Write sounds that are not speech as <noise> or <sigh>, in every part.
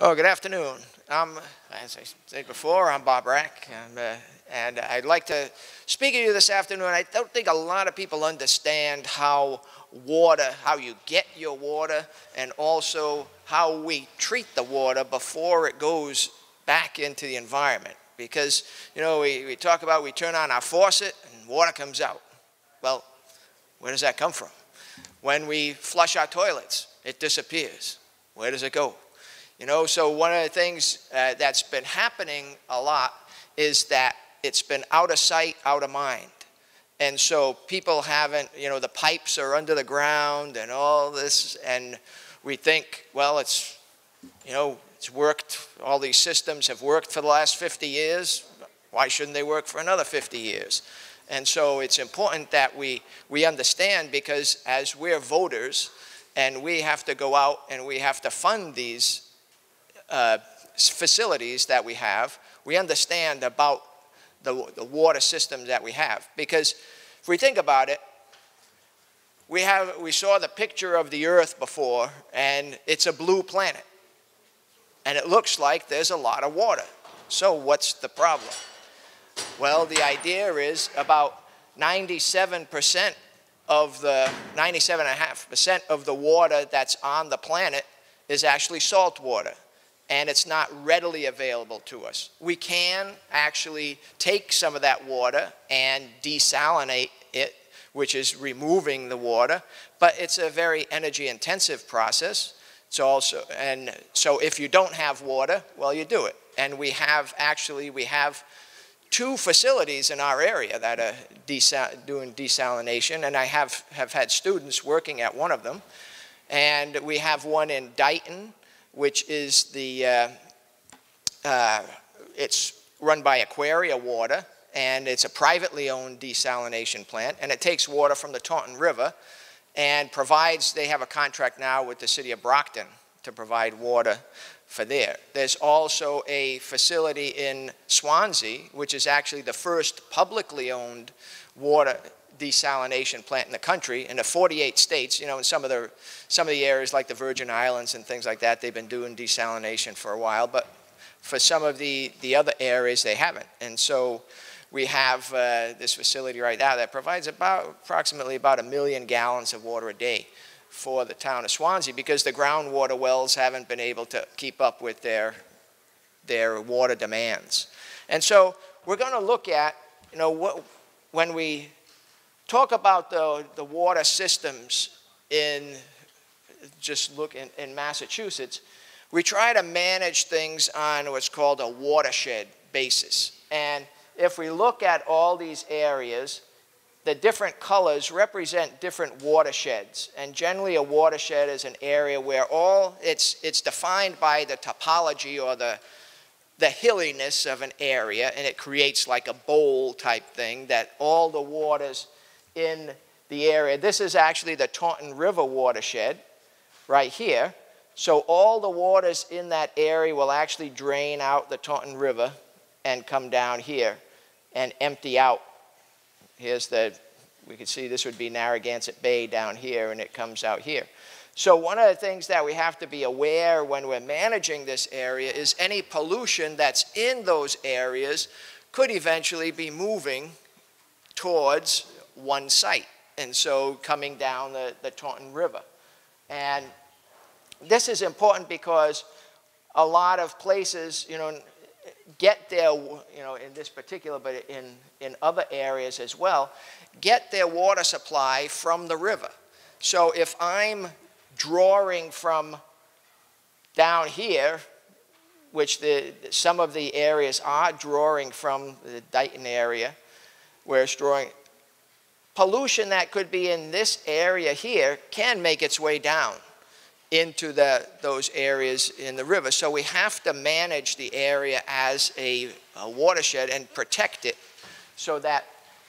Oh, good afternoon. Um, as I said before, I'm Bob Rak, and, uh, and I'd like to speak to you this afternoon. I don't think a lot of people understand how water, how you get your water, and also how we treat the water before it goes back into the environment. Because, you know, we, we talk about we turn on our faucet and water comes out. Well, where does that come from? When we flush our toilets, it disappears. Where does it go? You know, so one of the things uh, that's been happening a lot is that it's been out of sight, out of mind. And so people haven't, you know, the pipes are under the ground and all this, and we think, well, it's, you know, it's worked, all these systems have worked for the last 50 years. Why shouldn't they work for another 50 years? And so it's important that we, we understand because as we're voters and we have to go out and we have to fund these uh, facilities that we have, we understand about the, the water systems that we have. Because if we think about it, we, have, we saw the picture of the Earth before, and it's a blue planet. And it looks like there's a lot of water. So what's the problem? Well, the idea is about 97% of the 97.5% of the water that's on the planet is actually salt water and it's not readily available to us. We can actually take some of that water and desalinate it, which is removing the water, but it's a very energy intensive process. It's also, and so if you don't have water, well, you do it. And we have actually, we have two facilities in our area that are doing desalination, and I have, have had students working at one of them. And we have one in Dighton, which is the, uh, uh, it's run by Aquaria Water, and it's a privately owned desalination plant, and it takes water from the Taunton River and provides, they have a contract now with the city of Brockton to provide water for there. There's also a facility in Swansea, which is actually the first publicly owned water desalination plant in the country. In the 48 states, you know, in some of the some of the areas like the Virgin Islands and things like that, they've been doing desalination for a while. But for some of the the other areas, they haven't. And so we have uh, this facility right now that provides about approximately about a million gallons of water a day for the town of Swansea because the groundwater wells haven't been able to keep up with their their water demands. And so we're going to look at, you know, what, when we talk about the, the water systems in, just look in, in Massachusetts, we try to manage things on what's called a watershed basis. And if we look at all these areas, the different colors represent different watersheds. And generally a watershed is an area where all, it's, it's defined by the topology or the, the hilliness of an area, and it creates like a bowl type thing that all the waters in the area. This is actually the Taunton River watershed right here. So all the waters in that area will actually drain out the Taunton River and come down here and empty out. Here's the, we can see this would be Narragansett Bay down here and it comes out here. So one of the things that we have to be aware when we're managing this area is any pollution that's in those areas could eventually be moving towards one site. And so coming down the, the Taunton River. And this is important because a lot of places, you know, get their, you know, in this particular, but in, in other areas as well, get their water supply from the river. So if I'm drawing from down here, which the, some of the areas are drawing from the Dighton area, where it's drawing, pollution that could be in this area here can make its way down into the, those areas in the river. So we have to manage the area as a, a watershed and protect it so that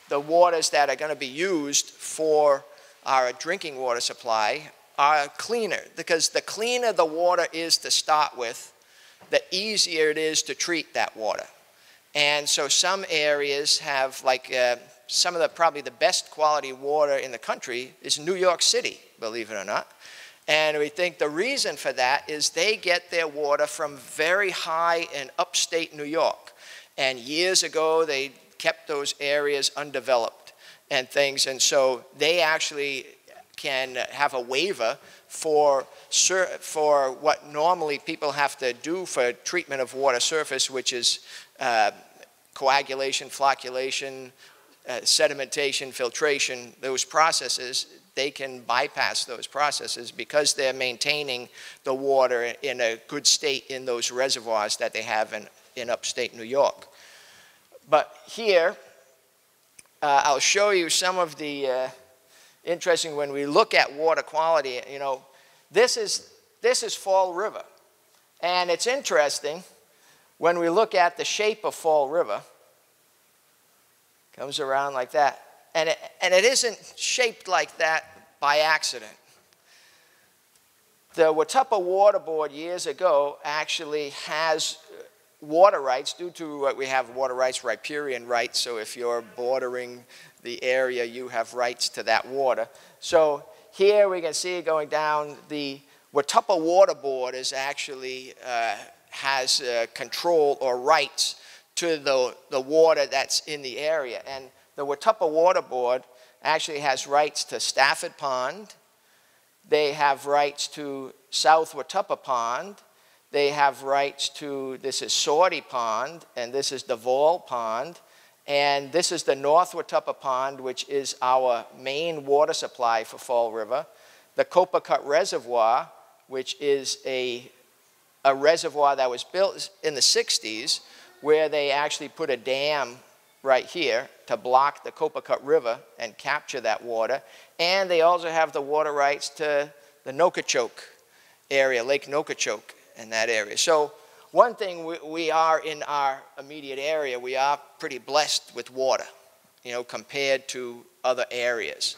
the waters that are going to be used for our drinking water supply are cleaner. Because the cleaner the water is to start with, the easier it is to treat that water. And so some areas have like uh, some of the probably the best quality water in the country is New York City, believe it or not. And we think the reason for that is they get their water from very high in upstate New York. And years ago, they kept those areas undeveloped and things. And so they actually can have a waiver for, for what normally people have to do for treatment of water surface, which is uh, coagulation, flocculation, uh, sedimentation, filtration, those processes, they can bypass those processes because they're maintaining the water in a good state in those reservoirs that they have in, in upstate New York. But here, uh, I'll show you some of the uh, interesting, when we look at water quality, you know, this is, this is Fall River. And it's interesting when we look at the shape of Fall River, comes around like that. And it, and it isn't shaped like that by accident. The Watuppa Water Board years ago actually has water rights due to what we have water rights, riparian rights. So if you're bordering the area, you have rights to that water. So here we can see going down the Watuppa Water Board is actually uh, has uh, control or rights to the, the water that's in the area. And the Watuppa Water Board actually has rights to Stafford Pond. They have rights to South Watuppa Pond. They have rights to, this is Sawdy Pond, and this is Devol Pond. And this is the North Watuppa Pond, which is our main water supply for Fall River. The Copicut Reservoir, which is a, a reservoir that was built in the 60s, where they actually put a dam right here to block the Copicut River and capture that water. And they also have the water rights to the Noquochoke area, Lake Noquochoke in that area. So one thing we, we are in our immediate area, we are pretty blessed with water, you know, compared to other areas.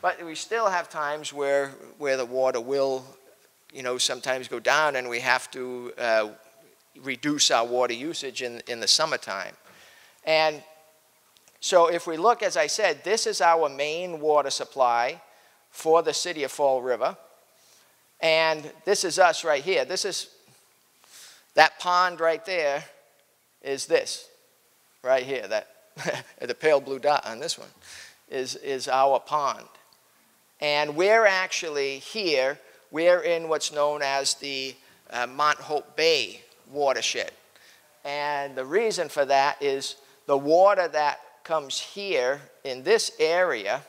But we still have times where, where the water will, you know, sometimes go down and we have to uh, reduce our water usage in, in the summertime. And so if we look, as I said, this is our main water supply for the city of Fall River. And this is us right here. This is that pond right there is this, right here, that <laughs> the pale blue dot on this one is, is our pond. And we're actually here, we're in what's known as the uh, Hope Bay watershed. And the reason for that is the water that comes here in this area,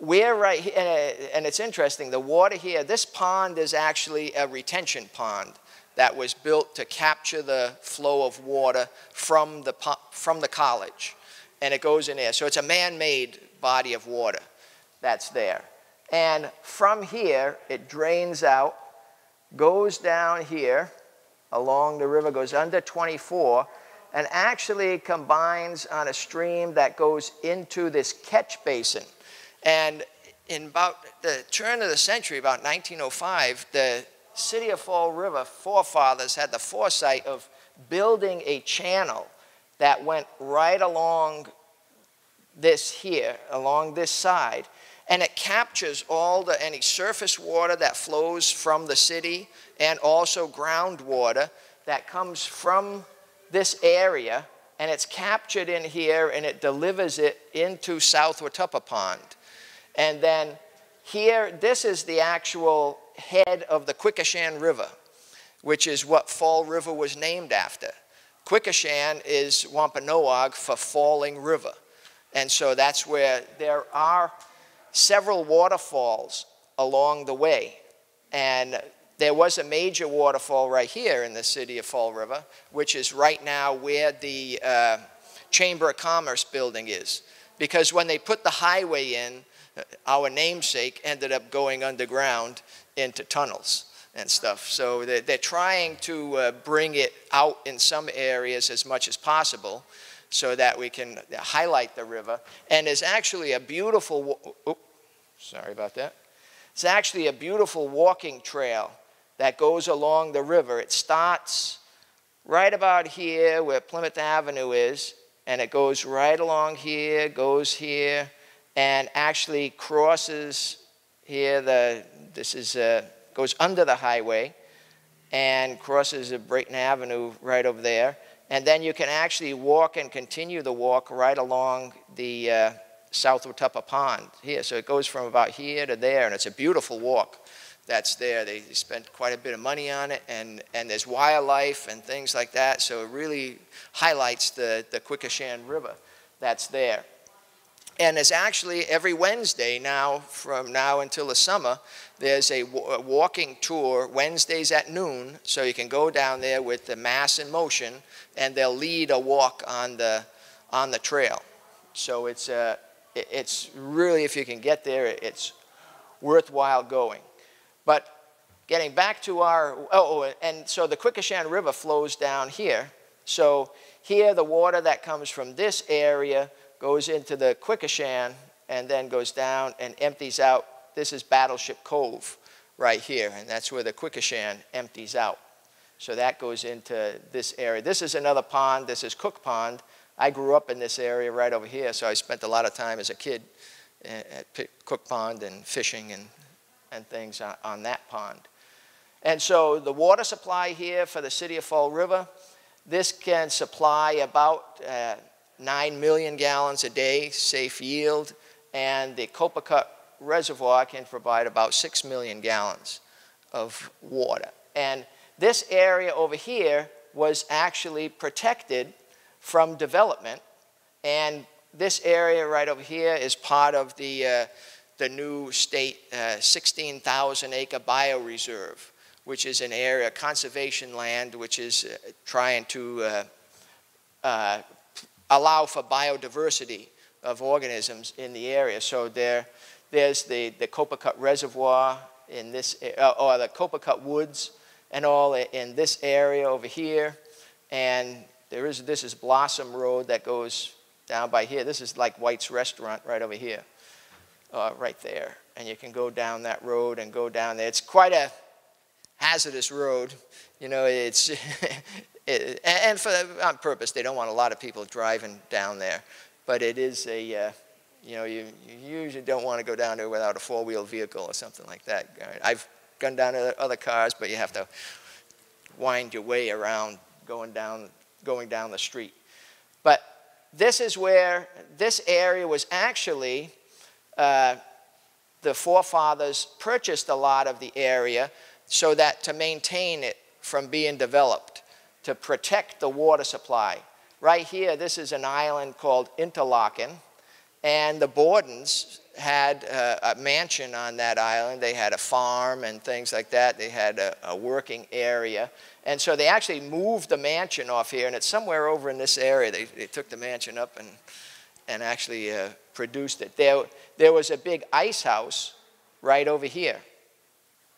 we're right here, uh, and it's interesting, the water here, this pond is actually a retention pond that was built to capture the flow of water from the, from the college. And it goes in there. So it's a man-made body of water that's there. And from here, it drains out, goes down here along the river, goes under 24, and actually combines on a stream that goes into this catch basin. And in about the turn of the century, about 1905, the city of Fall River forefathers had the foresight of building a channel that went right along this here, along this side, and it captures all the any surface water that flows from the city and also groundwater that comes from this area and it's captured in here and it delivers it into South Watuppa Pond. And then here, this is the actual head of the Quequechan River, which is what Fall River was named after. Quequechan is Wampanoag for falling river. And so that's where there are several waterfalls along the way. And there was a major waterfall right here in the city of Fall River, which is right now where the uh, Chamber of Commerce building is. Because when they put the highway in, uh, our namesake ended up going underground into tunnels and stuff. So they're, they're trying to uh, bring it out in some areas as much as possible so that we can highlight the river. And there's actually a beautiful, oh, sorry about that. It's actually a beautiful walking trail that goes along the river. It starts right about here where Plymouth Avenue is, and it goes right along here, goes here, and actually crosses here, the, this is, uh, goes under the highway and crosses Brayton Avenue right over there. And then you can actually walk and continue the walk right along the uh, South Watuppa Pond here. So it goes from about here to there, and it's a beautiful walk that's there. They spent quite a bit of money on it, and, and there's wildlife and things like that. So it really highlights the, the Quequechan River that's there. And there's actually every Wednesday now, from now until the summer, there's a, a walking tour Wednesdays at noon. So you can go down there with the Mass in Motion, and they'll lead a walk on the, on the trail. So it's, uh, it's really, if you can get there, it's worthwhile going. But getting back to our, oh, oh, and so the Quequechan River flows down here. So here, the water that comes from this area goes into the Quequechan and then goes down and empties out. This is Battleship Cove right here, and that's where the Quequechan empties out. So that goes into this area. This is another pond. This is Cook Pond. I grew up in this area right over here, so I spent a lot of time as a kid at Cook Pond and fishing and, and things on, that pond. And so the water supply here for the city of Fall River, this can supply about uh, 9 million gallons a day, safe yield, and the Copicut Reservoir can provide about 6 million gallons of water. And this area over here was actually protected from development, and this area right over here is part of the, uh, the new state uh, 16,000 acre bioreserve, which is an area, conservation land, which is uh, trying to uh, allow for biodiversity of organisms in the area. So there, there's the, the Copicut Reservoir in this, uh, or the Copicut Woods and all in this area over here. And there is, this is Blossom Road that goes down by here. This is like White's Restaurant right over here, uh, right there. And you can go down that road and go down there. It's quite a hazardous road. You know, it's, <laughs> it, and for on purpose, they don't want a lot of people driving down there. But it is a, uh, you know, you, you usually don't want to go down there without a four-wheel vehicle or something like that. I've gone down to other cars, but you have to wind your way around going down, going down the street. But this is where this area was actually, uh, the forefathers purchased a lot of the area so that to maintain it from being developed to protect the water supply. Right here, this is an island called Interlaken, and the Bordens had a, a, mansion on that island. They had a farm and things like that. They had a, a, working area. And so they actually moved the mansion off here, and it's somewhere over in this area. They, they took the mansion up and, and actually uh, produced it. There, there was a big ice house right over here.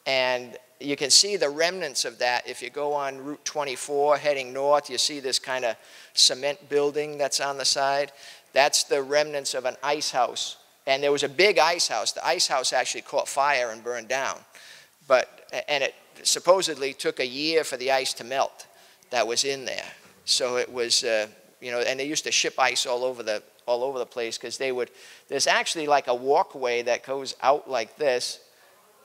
And you can see the remnants of that if you go on Route 24 heading north. You see this kind of cement building that's on the side. That's the remnants of an ice house. And there was a big ice house. The ice house actually caught fire and burned down. But, and it supposedly took a year for the ice to melt that was in there. So it was, uh, you know, and they used to ship ice all over the, all over the place because they would, there's actually like a walkway that goes out like this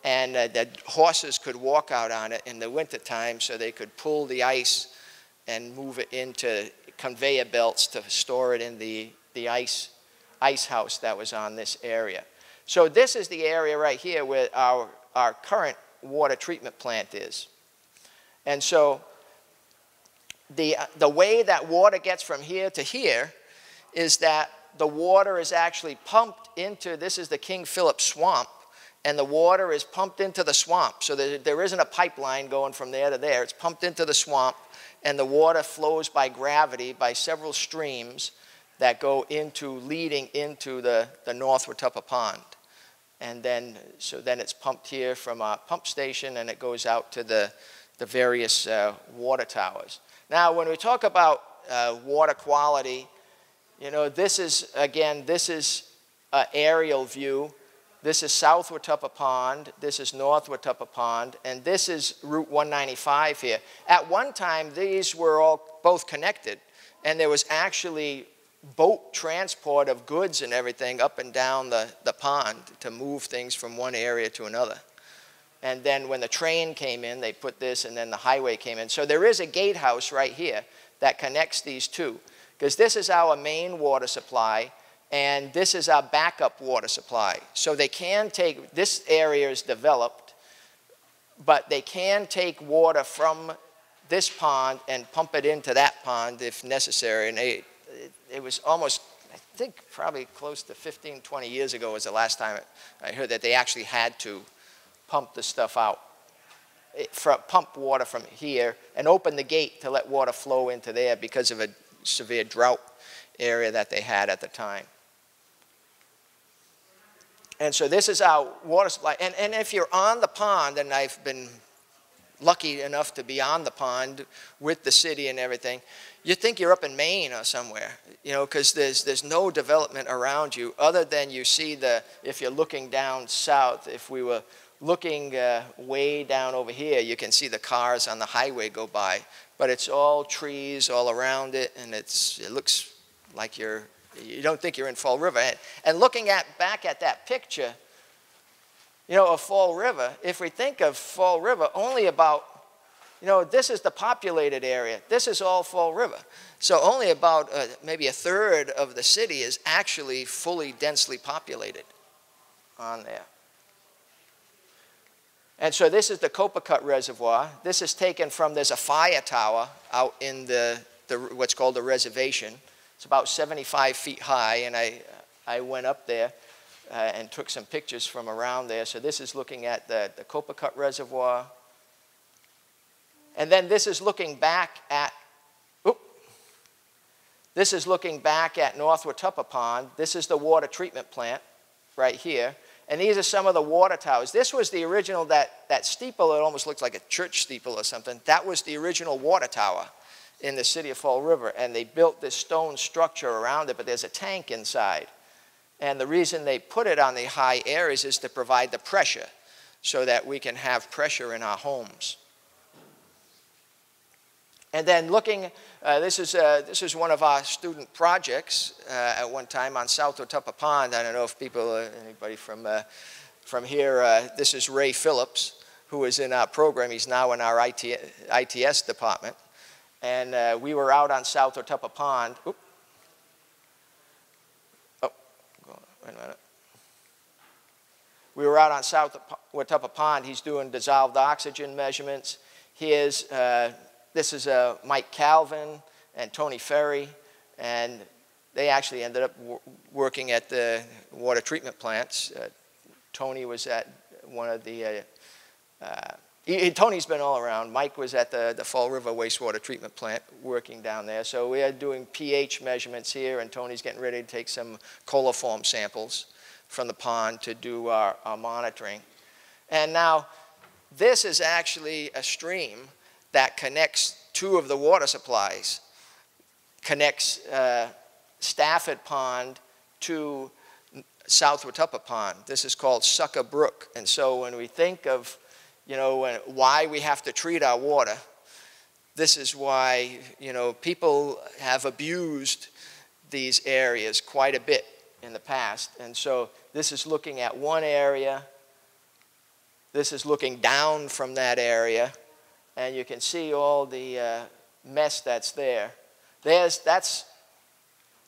and uh, the horses could walk out on it in the wintertime so they could pull the ice and move it into conveyor belts to store it in the, the ice, ice house that was on this area. So this is the area right here where our, our current water treatment plant is. And so the, the way that water gets from here to here is that the water is actually pumped into, this is the King Philip Swamp, and the water is pumped into the swamp. So there, there isn't a pipeline going from there to there. It's pumped into the swamp, and the water flows by gravity by several streams that go into, leading into the, the North Watuppa Pond. And then, so then it's pumped here from a pump station, and it goes out to the, the various uh, water towers. Now, when we talk about uh, water quality, you know, this is, again, this is an aerial view this is South Watuppa Pond, this is North Watuppa Pond, and this is Route 195 here. At one time, these were all both connected, and there was actually boat transport of goods and everything up and down the, the pond to move things from one area to another. And then when the train came in, they put this, and then the highway came in. So there is a gatehouse right here that connects these two, because this is our main water supply, and this is our backup water supply. So they can take, this area is developed, but they can take water from this pond and pump it into that pond if necessary. And they, it was almost, I think probably close to 15, 20 years ago was the last time I heard that they actually had to pump the stuff out. It, pump water from here and open the gate to let water flow into there because of a severe drought area that they had at the time. And so this is our water supply. And, and if you're on the pond, and I've been lucky enough to be on the pond with the city and everything, you think you're up in Maine or somewhere, you know, because there's, there's no development around you other than you see the, if you're looking down south, if we were looking uh, way down over here, you can see the cars on the highway go by. But it's all trees all around it, and it's, it looks like you're, you don't think you're in Fall River. And, and looking at, back at that picture, you know, of Fall River, if we think of Fall River, only about you know, this is the populated area. This is all Fall River. So only about uh, maybe a third of the city is actually fully densely populated on there. And so this is the Copicut Reservoir. This is taken from, there's a fire tower out in the, the what's called the reservation. It's about 75 feet high, and I, I went up there uh, and took some pictures from around there. So this is looking at the, the Copicut Reservoir. And then this is looking back at, oops, this is looking back at North Watuppa Pond. This is the water treatment plant right here. And these are some of the water towers. This was the original, that, that steeple, it almost looks like a church steeple or something. That was the original water tower in the city of Fall River. And they built this stone structure around it, but there's a tank inside. And the reason they put it on the high areas is to provide the pressure so that we can have pressure in our homes. And then looking, uh, this, is, uh, this is one of our student projects uh, at one time on South Watuppa Pond. I don't know if people, uh, anybody from, uh, from here, uh, this is Ray Phillips, who is in our program. He's now in our IT, ITS department. And we were out on South Watuppa Pond. Oop. Oh, wait a minute. We were out on South Watuppa Pond. He's doing dissolved oxygen measurements. Here's this is uh, Mike Calvin and Tony Ferry, and they actually ended up working at the water treatment plants. Uh, Tony was at one of the, uh, uh, he, Tony's been all around. Mike was at the, the Fall River wastewater treatment plant working down there. So we are doing pH measurements here, and Tony's getting ready to take some coliform samples from the pond to do our, our monitoring. And now, this is actually a stream that connects two of the water supplies, connects uh, Stafford Pond to South Watuppa Pond. This is called Sucker Brook. And so when we think of, you know, why we have to treat our water, this is why, you know, people have abused these areas quite a bit in the past. And so this is looking at one area. This is looking down from that area and you can see all the uh, mess that's there. There's, that's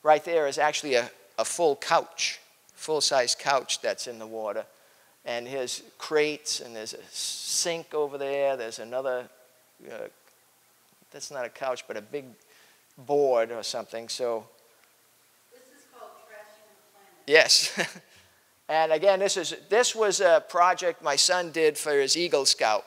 right there is actually a, a full couch, full size couch that's in the water. And here's crates, and there's a sink over there. There's another, uh, that's not a couch, but a big board or something. So, this is called Trashing the Planet. Yes. <laughs> and again, this, is, this was a project my son did for his Eagle Scout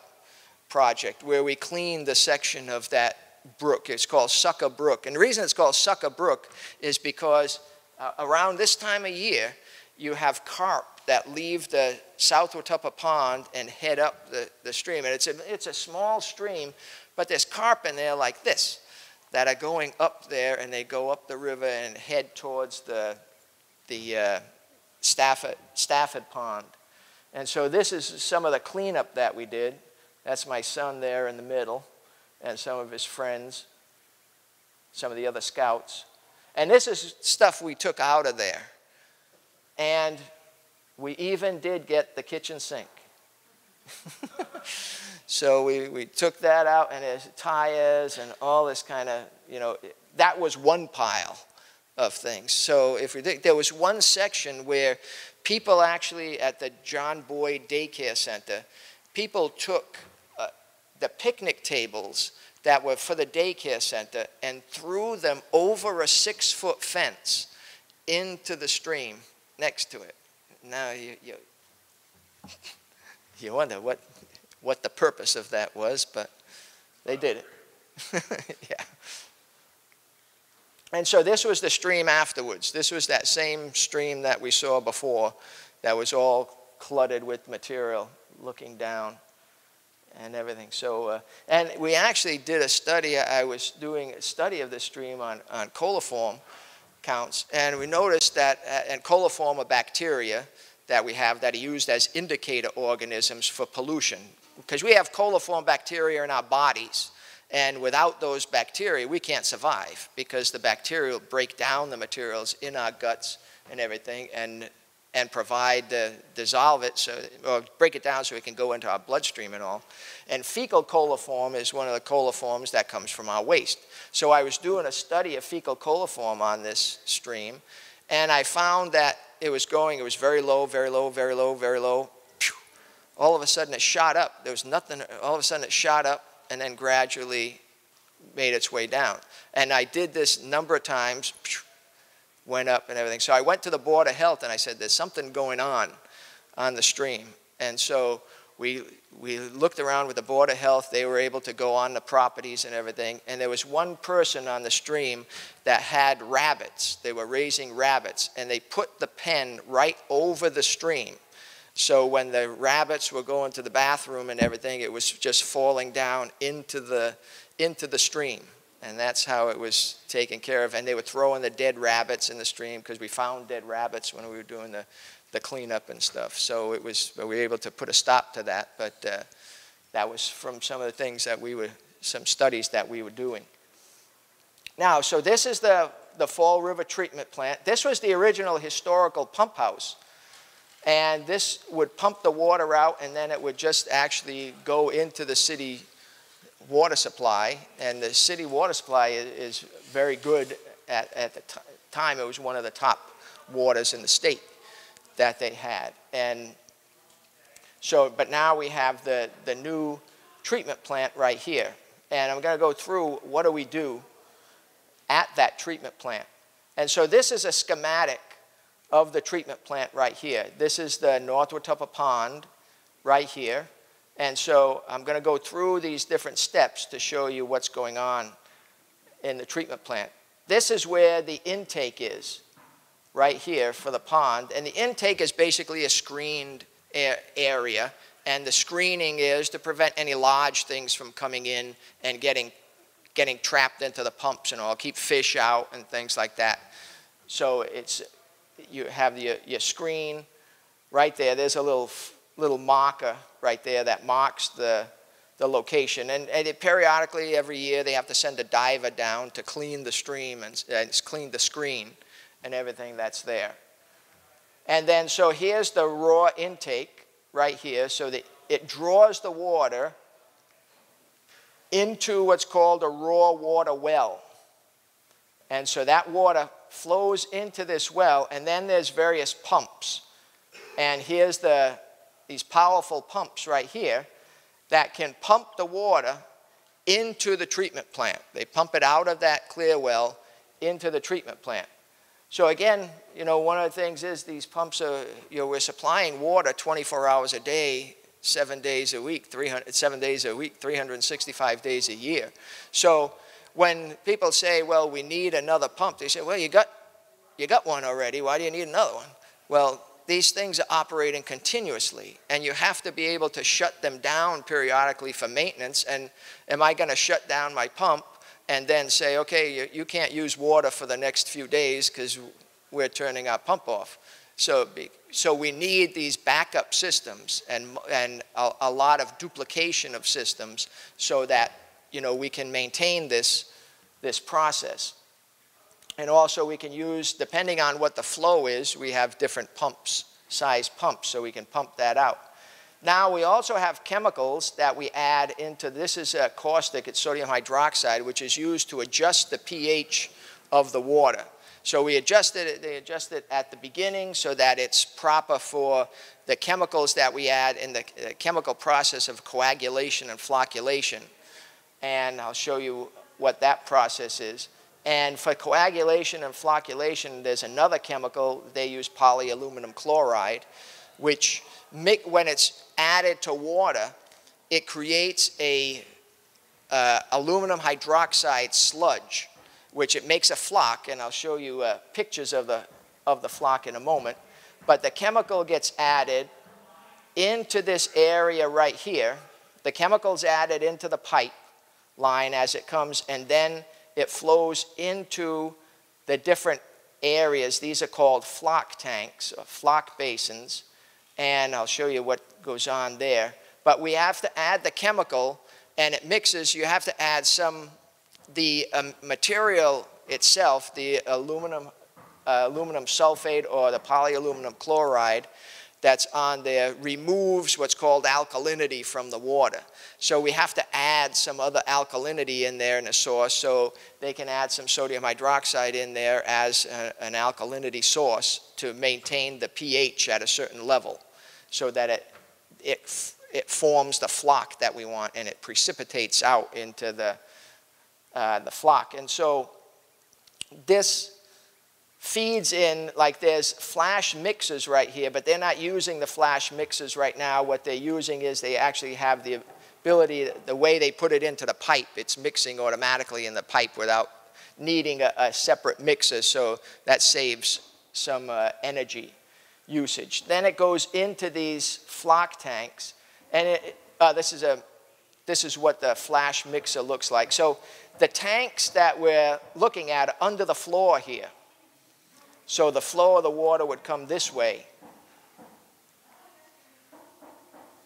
project where we cleaned the section of that brook. It's called Sucker Brook. And the reason it's called Sucker Brook is because uh, around this time of year, you have carp that leave the South Watuppa Pond and head up the, the stream. And it's a, it's a small stream, but there's carp in there like this that are going up there and they go up the river and head towards the, the uh, Stafford, Stafford Pond. And so this is some of the cleanup that we did. That's my son there in the middle, and some of his friends, some of the other scouts. And this is stuff we took out of there. And we even did get the kitchen sink. <laughs> so we, we took that out and there's tires and all this kind of, you know, that was one pile of things. So if we think there was one section where people actually at the John Boyd Daycare Center, people took uh, the picnic tables that were for the daycare center and threw them over a six foot fence into the stream next to it. Now you, you, <laughs> you wonder what, what the purpose of that was, but they did it. <laughs> yeah. And so this was the stream afterwards. This was that same stream that we saw before that was all cluttered with material looking down and everything. So, uh, and we actually did a study. I was doing a study of the stream on, on coliform counts, and we noticed that, uh, and coliform are bacteria that we have that are used as indicator organisms for pollution. Because we have coliform bacteria in our bodies, and without those bacteria, we can't survive because the bacteria break down the materials in our guts and everything, and and provide, uh, dissolve it, so, or break it down so it can go into our bloodstream and all. And fecal coliform is one of the coliforms that comes from our waste. So I was doing a study of fecal coliform on this stream, and I found that it was going, it was very low, very low, very low, very low. All of a sudden it shot up. There was nothing, all of a sudden it shot up and then gradually made its way down. And I did this number of times went up and everything. So I went to the Board of Health and I said, there's something going on on the stream. And so we, we looked around with the Board of Health. They were able to go on the properties and everything. And there was one person on the stream that had rabbits. They were raising rabbits. And they put the pen right over the stream. So when the rabbits were going to the bathroom and everything, it was just falling down into the, into the stream and that's how it was taken care of. And they were throwing the dead rabbits in the stream because we found dead rabbits when we were doing the, the cleanup and stuff. So it was we were able to put a stop to that. But uh, that was from some of the things that we were, some studies that we were doing. Now, so this is the, the Fall River Treatment Plant. This was the original historical pump house. And this would pump the water out, and then it would just actually go into the city water supply, and the city water supply is, is very good at, at the time. It was one of the top waters in the state that they had. And so, but now we have the, the new treatment plant right here. And I'm going to go through what do we do at that treatment plant. And so this is a schematic of the treatment plant right here. This is the North Watuppa Pond right here. And so I'm going to go through these different steps to show you what's going on in the treatment plant. This is where the intake is, right here for the pond. And the intake is basically a screened area. And the screening is to prevent any large things from coming in and getting, getting trapped into the pumps and all, keep fish out and things like that. So it's, you have your, your screen right there. There's a little little marker right there that marks the, the location. And, and it, periodically, every year, they have to send a diver down to clean the stream and, and clean the screen and everything that's there. And then, so here's the raw intake right here. So that it draws the water into what's called a raw water well. And so that water flows into this well, and then there's various pumps. And here's the these powerful pumps right here that can pump the water into the treatment plant. They pump it out of that clear well into the treatment plant. So again, you know, one of the things is these pumps are, you know, we're supplying water 24 hours a day, seven days a week, 300, seven days a week, 365 days a year. So when people say, well, we need another pump, they say, well, you got, you got one already. Why do you need another one? Well, these things are operating continuously, and you have to be able to shut them down periodically for maintenance. And am I going to shut down my pump and then say, okay, you, you can't use water for the next few days because we're turning our pump off? So, so we need these backup systems and, and a, a lot of duplication of systems so that you know, we can maintain this, this process. And also we can use, depending on what the flow is, we have different pumps, size pumps, so we can pump that out. Now we also have chemicals that we add into, this is a caustic, it's sodium hydroxide, which is used to adjust the pH of the water. So we adjusted it, they adjust it at the beginning so that it's proper for the chemicals that we add in the chemical process of coagulation and flocculation. And I'll show you what that process is. And for coagulation and flocculation, there's another chemical. They use polyaluminum chloride, which when it's added to water, it creates a uh, aluminum hydroxide sludge, which it makes a floc, and I'll show you uh, pictures of the, of the floc in a moment. But the chemical gets added into this area right here. The chemical's added into the pipe line as it comes, and then it flows into the different areas. These are called floc tanks, or floc basins, and I'll show you what goes on there. But we have to add the chemical, and it mixes. You have to add some, the um, material itself, the aluminum, uh, aluminum sulfate or the polyaluminum chloride, that's on there removes what's called alkalinity from the water. So we have to add some other alkalinity in there in the source so they can add some sodium hydroxide in there as a, an alkalinity source to maintain the pH at a certain level so that it, it, it forms the floc that we want and it precipitates out into the, uh, the floc. And so this feeds in, like there's flash mixers right here, but they're not using the flash mixers right now. What they're using is they actually have the ability, the way they put it into the pipe, it's mixing automatically in the pipe without needing a, a separate mixer, so that saves some uh, energy usage. Then it goes into these floc tanks, and it, uh, this is a this is what the flash mixer looks like. So the tanks that we're looking at are under the floor here. So the flow of the water would come this way.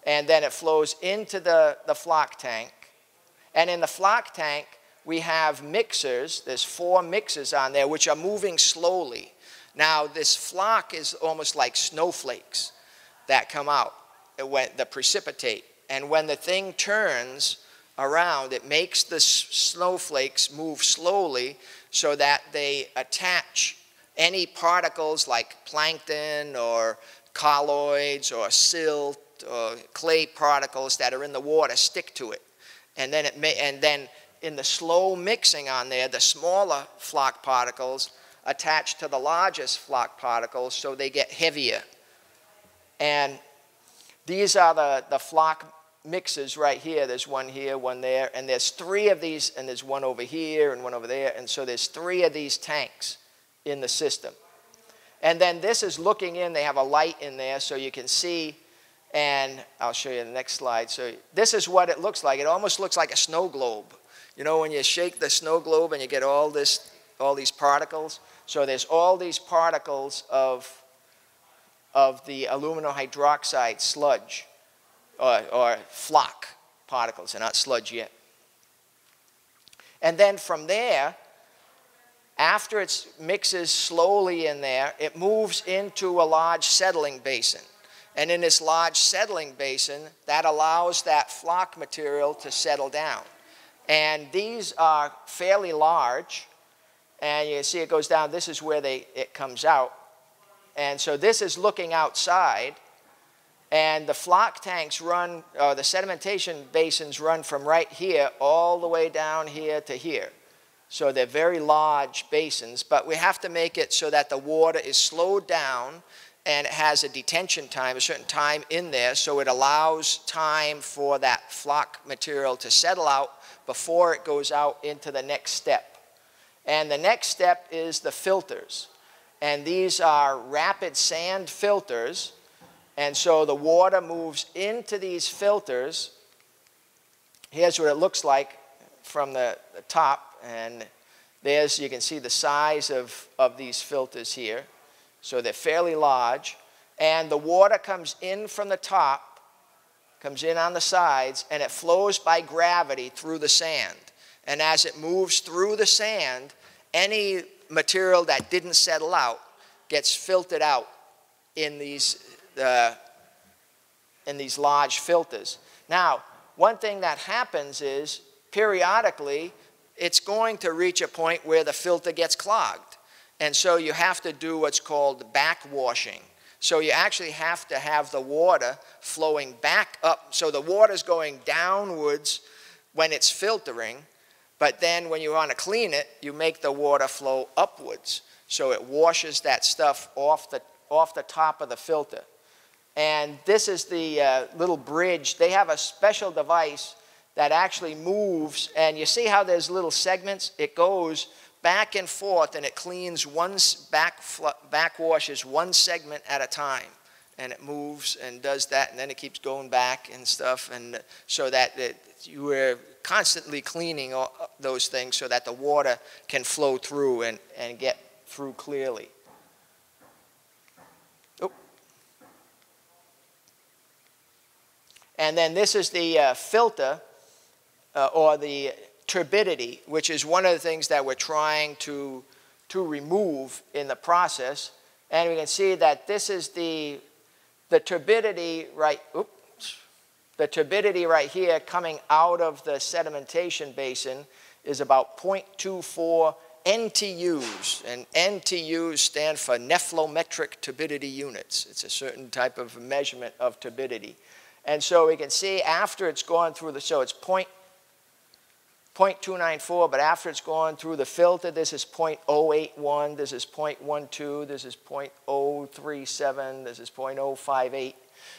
And then it flows into the, the floc tank. And in the floc tank, we have mixers. There's four mixers on there which are moving slowly. Now, this floc is almost like snowflakes that come out, when, the precipitate. And when the thing turns around, it makes the snowflakes move slowly so that they attach any particles like plankton or colloids or silt or clay particles that are in the water stick to it. And then, it may, and then in the slow mixing on there, the smaller floc particles attach to the largest floc particles so they get heavier. And these are the, the floc mixes right here. There's one here, one there, and there's three of these, and there's one over here and one over there. And so there's three of these tanks in the system. And then this is looking in, they have a light in there so you can see, and I'll show you the next slide. So this is what it looks like. It almost looks like a snow globe. You know, when you shake the snow globe and you get all this, all these particles. So there's all these particles of, of the aluminum hydroxide sludge, or, or floc particles. They're not sludge yet. And then from there, after it mixes slowly in there, it moves into a large settling basin. And in this large settling basin, that allows that floc material to settle down. And these are fairly large. And you see it goes down. This is where they, it comes out. And so this is looking outside. And the flock tanks run, or the sedimentation basins run from right here all the way down here to here. So they're very large basins, but we have to make it so that the water is slowed down and it has a detention time, a certain time in there, so it allows time for that floc material to settle out before it goes out into the next step. And the next step is the filters. And these are rapid sand filters. And so the water moves into these filters. Here's what it looks like from the, the top. And there's, you can see the size of, of these filters here. So they're fairly large. And the water comes in from the top, comes in on the sides, and it flows by gravity through the sand. And as it moves through the sand, any material that didn't settle out gets filtered out in these, uh, in these large filters. Now, one thing that happens is periodically it's going to reach a point where the filter gets clogged. And so you have to do what's called backwashing. So you actually have to have the water flowing back up. So the water's going downwards when it's filtering, but then when you want to clean it, you make the water flow upwards. So it washes that stuff off the, off the top of the filter. And this is the uh, little bridge. They have a special device that actually moves, and you see how there's little segments? It goes back and forth, and it cleans one back, back washes one segment at a time. And it moves and does that, and then it keeps going back and stuff, and so that it, you are constantly cleaning those things so that the water can flow through and, and get through clearly. Oh. And then this is the uh, filter uh, or the turbidity, which is one of the things that we're trying to, to remove in the process. And we can see that this is the, the turbidity right, oops, the turbidity right here coming out of the sedimentation basin is about 0.24 NTUs, and NTUs stand for nephelometric turbidity units. It's a certain type of measurement of turbidity. And so we can see after it's gone through the, so it's 0.294, but after it's gone through the filter, this is 0.081, this is 0.12, this is 0.037, this is 0.058.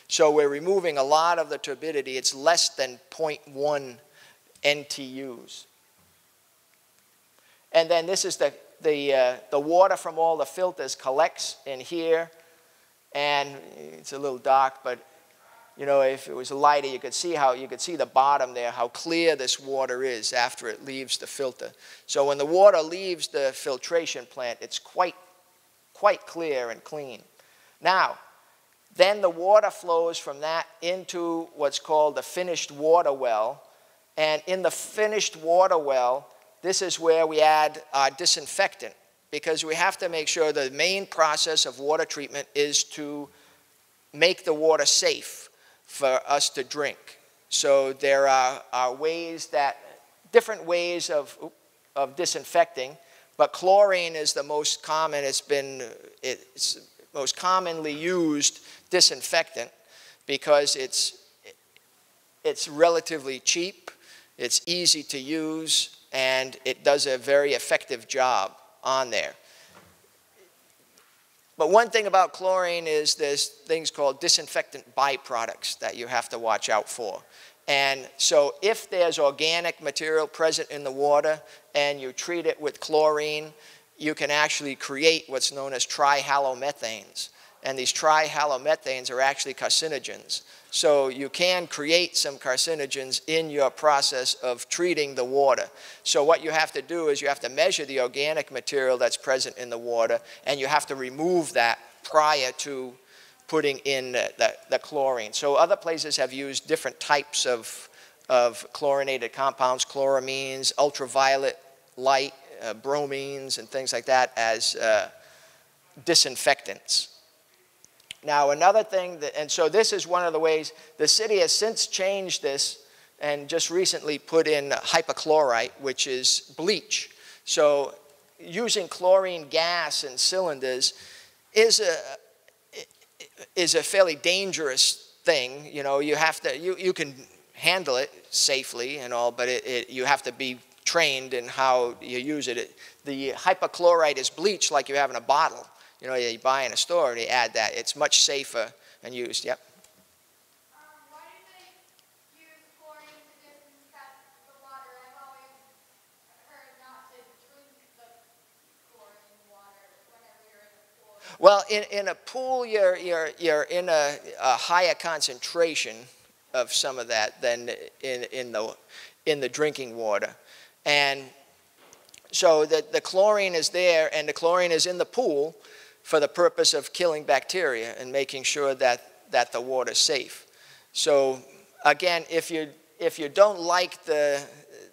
So we're removing a lot of the turbidity. It's less than 0.1 NTUs. And then this is the, the, uh, the water from all the filters collects in here. And it's a little dark, but you know, if it was lighter, you could see how you could see the bottom there, how clear this water is after it leaves the filter. So when the water leaves the filtration plant, it's quite, quite clear and clean. Now, then the water flows from that into what's called the finished water well. And in the finished water well, this is where we add our disinfectant because we have to make sure the main process of water treatment is to make the water safe for us to drink. So there are, are ways that, different ways of, of disinfecting, but chlorine is the most common, it's been, it's most commonly used disinfectant because it's, it's relatively cheap, it's easy to use, and it does a very effective job on there. But one thing about chlorine is there's things called disinfectant byproducts that you have to watch out for. And so if there's organic material present in the water and you treat it with chlorine, you can actually create what's known as trihalomethanes. And these trihalomethanes are actually carcinogens. So you can create some carcinogens in your process of treating the water. So what you have to do is you have to measure the organic material that's present in the water and you have to remove that prior to putting in the, the, the chlorine. So other places have used different types of, of chlorinated compounds, chloramines, ultraviolet light, uh, bromines, and things like that as uh, disinfectants. Now, another thing, that, and so this is one of the ways the city has since changed this and just recently put in hypochlorite, which is bleach. So, using chlorine gas in cylinders is a, is a fairly dangerous thing. You know, you have to, you, you can handle it safely and all, but it, it, you have to be trained in how you use it. it. The hypochlorite is bleach like you have in a bottle you know, you buy in a store they add that. It's much safer and used. Yep. Well, in, in a pool, you're, you're, you're in a, a higher concentration of some of that than in, in, the, in the drinking water. And so the, the chlorine is there, and the chlorine is in the pool, for the purpose of killing bacteria and making sure that, that the water's safe. So again, if you, if you don't like the,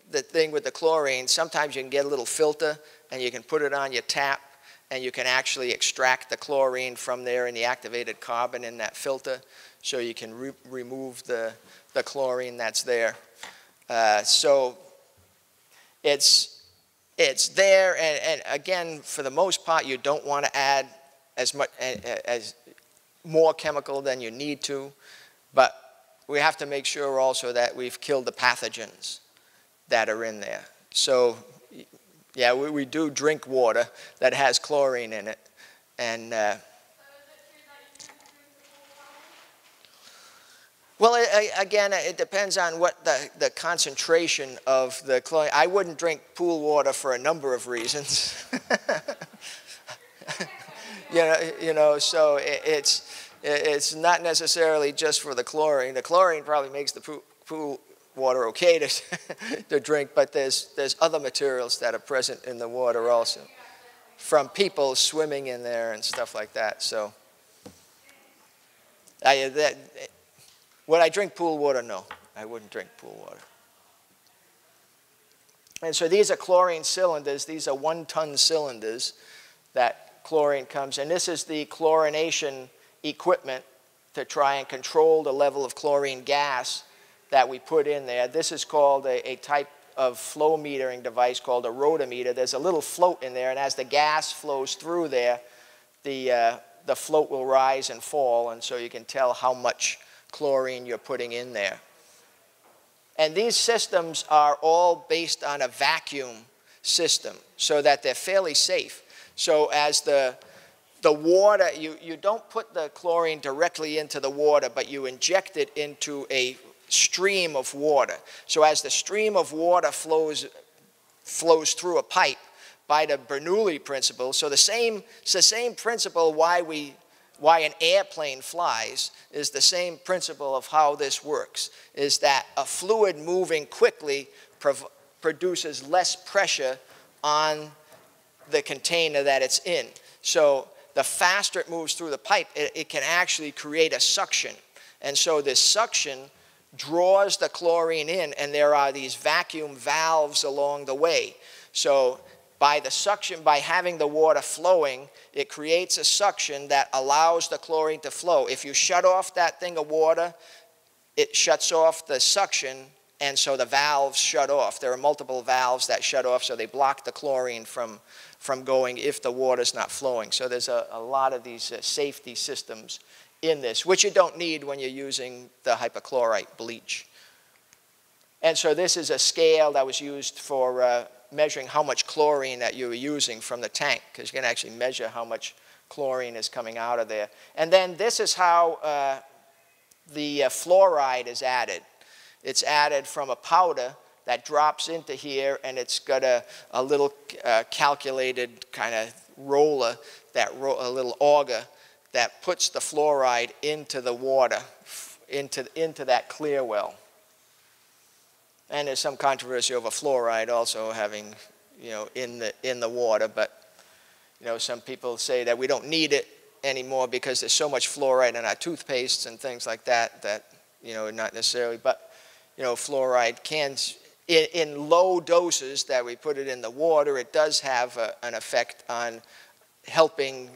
the thing with the chlorine, sometimes you can get a little filter and you can put it on your tap and you can actually extract the chlorine from there in the activated carbon in that filter so you can re remove the, the chlorine that's there. Uh, so it's, it's there, and, and, again, for the most part, you don't want to add as much as more chemical than you need to, but we have to make sure also that we've killed the pathogens that are in there. So, yeah, we, we do drink water that has chlorine in it, and uh, Well, again, it depends on what the, the concentration of the chlorine. I wouldn't drink pool water for a number of reasons. <laughs> you, know, you know, so it, it's, it's not necessarily just for the chlorine. The chlorine probably makes the pool, water okay to, <laughs> to drink, but there's, there's other materials that are present in the water also from people swimming in there and stuff like that. So, I, that, would I drink pool water? No, I wouldn't drink pool water. And so these are chlorine cylinders. These are one-ton cylinders that chlorine comes. And this is the chlorination equipment to try and control the level of chlorine gas that we put in there. This is called a, a type of flow metering device called a rotameter. There's a little float in there, and as the gas flows through there, the, uh, the float will rise and fall, and so you can tell how much chlorine you're putting in there. And these systems are all based on a vacuum system so that they're fairly safe. So as the, the water, you, you don't put the chlorine directly into the water, but you inject it into a stream of water. So as the stream of water flows, flows through a pipe by the Bernoulli principle, so the same, it's the same principle why we why an airplane flies is the same principle of how this works, is that a fluid moving quickly produces less pressure on the container that it's in. So the faster it moves through the pipe, it, it can actually create a suction. And so this suction draws the chlorine in, and there are these vacuum valves along the way. So by the suction, by having the water flowing, it creates a suction that allows the chlorine to flow. If you shut off that thing of water, it shuts off the suction, and so the valves shut off. There are multiple valves that shut off, so they block the chlorine from, from going if the water's not flowing. So there's a, a lot of these uh, safety systems in this, which you don't need when you're using the hypochlorite bleach. And so this is a scale that was used for uh, measuring how much chlorine that you were using from the tank because you can actually measure how much chlorine is coming out of there. And then this is how uh, the uh, fluoride is added. It's added from a powder that drops into here and it's got a, a little uh, calculated kind of roller, that ro a little auger that puts the fluoride into the water, into, into that clear well. And there's some controversy over fluoride also having, you know, in the, in the water. But, you know, some people say that we don't need it anymore because there's so much fluoride in our toothpastes and things like that that, you know, not necessarily. But, you know, fluoride can, in, in low doses that we put it in the water, it does have a, an effect on helping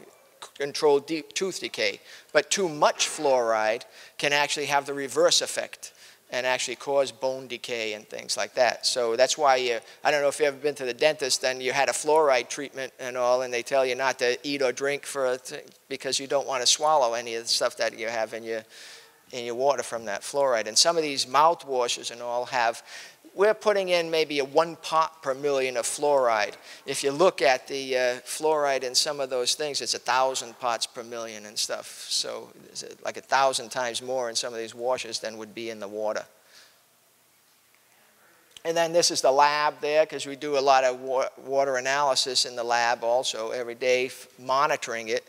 control deep tooth decay. But too much fluoride can actually have the reverse effect and actually cause bone decay and things like that. So that's why you, I don't know if you've ever been to the dentist and you had a fluoride treatment and all, and they tell you not to eat or drink for a because you don't want to swallow any of the stuff that you have in your, in your water from that fluoride. And some of these mouthwashes and all have we're putting in maybe a one part per million of fluoride. If you look at the uh, fluoride in some of those things, it's a thousand parts per million and stuff. So like a thousand times more in some of these washes than would be in the water. And then this is the lab there because we do a lot of wa water analysis in the lab also every day, monitoring it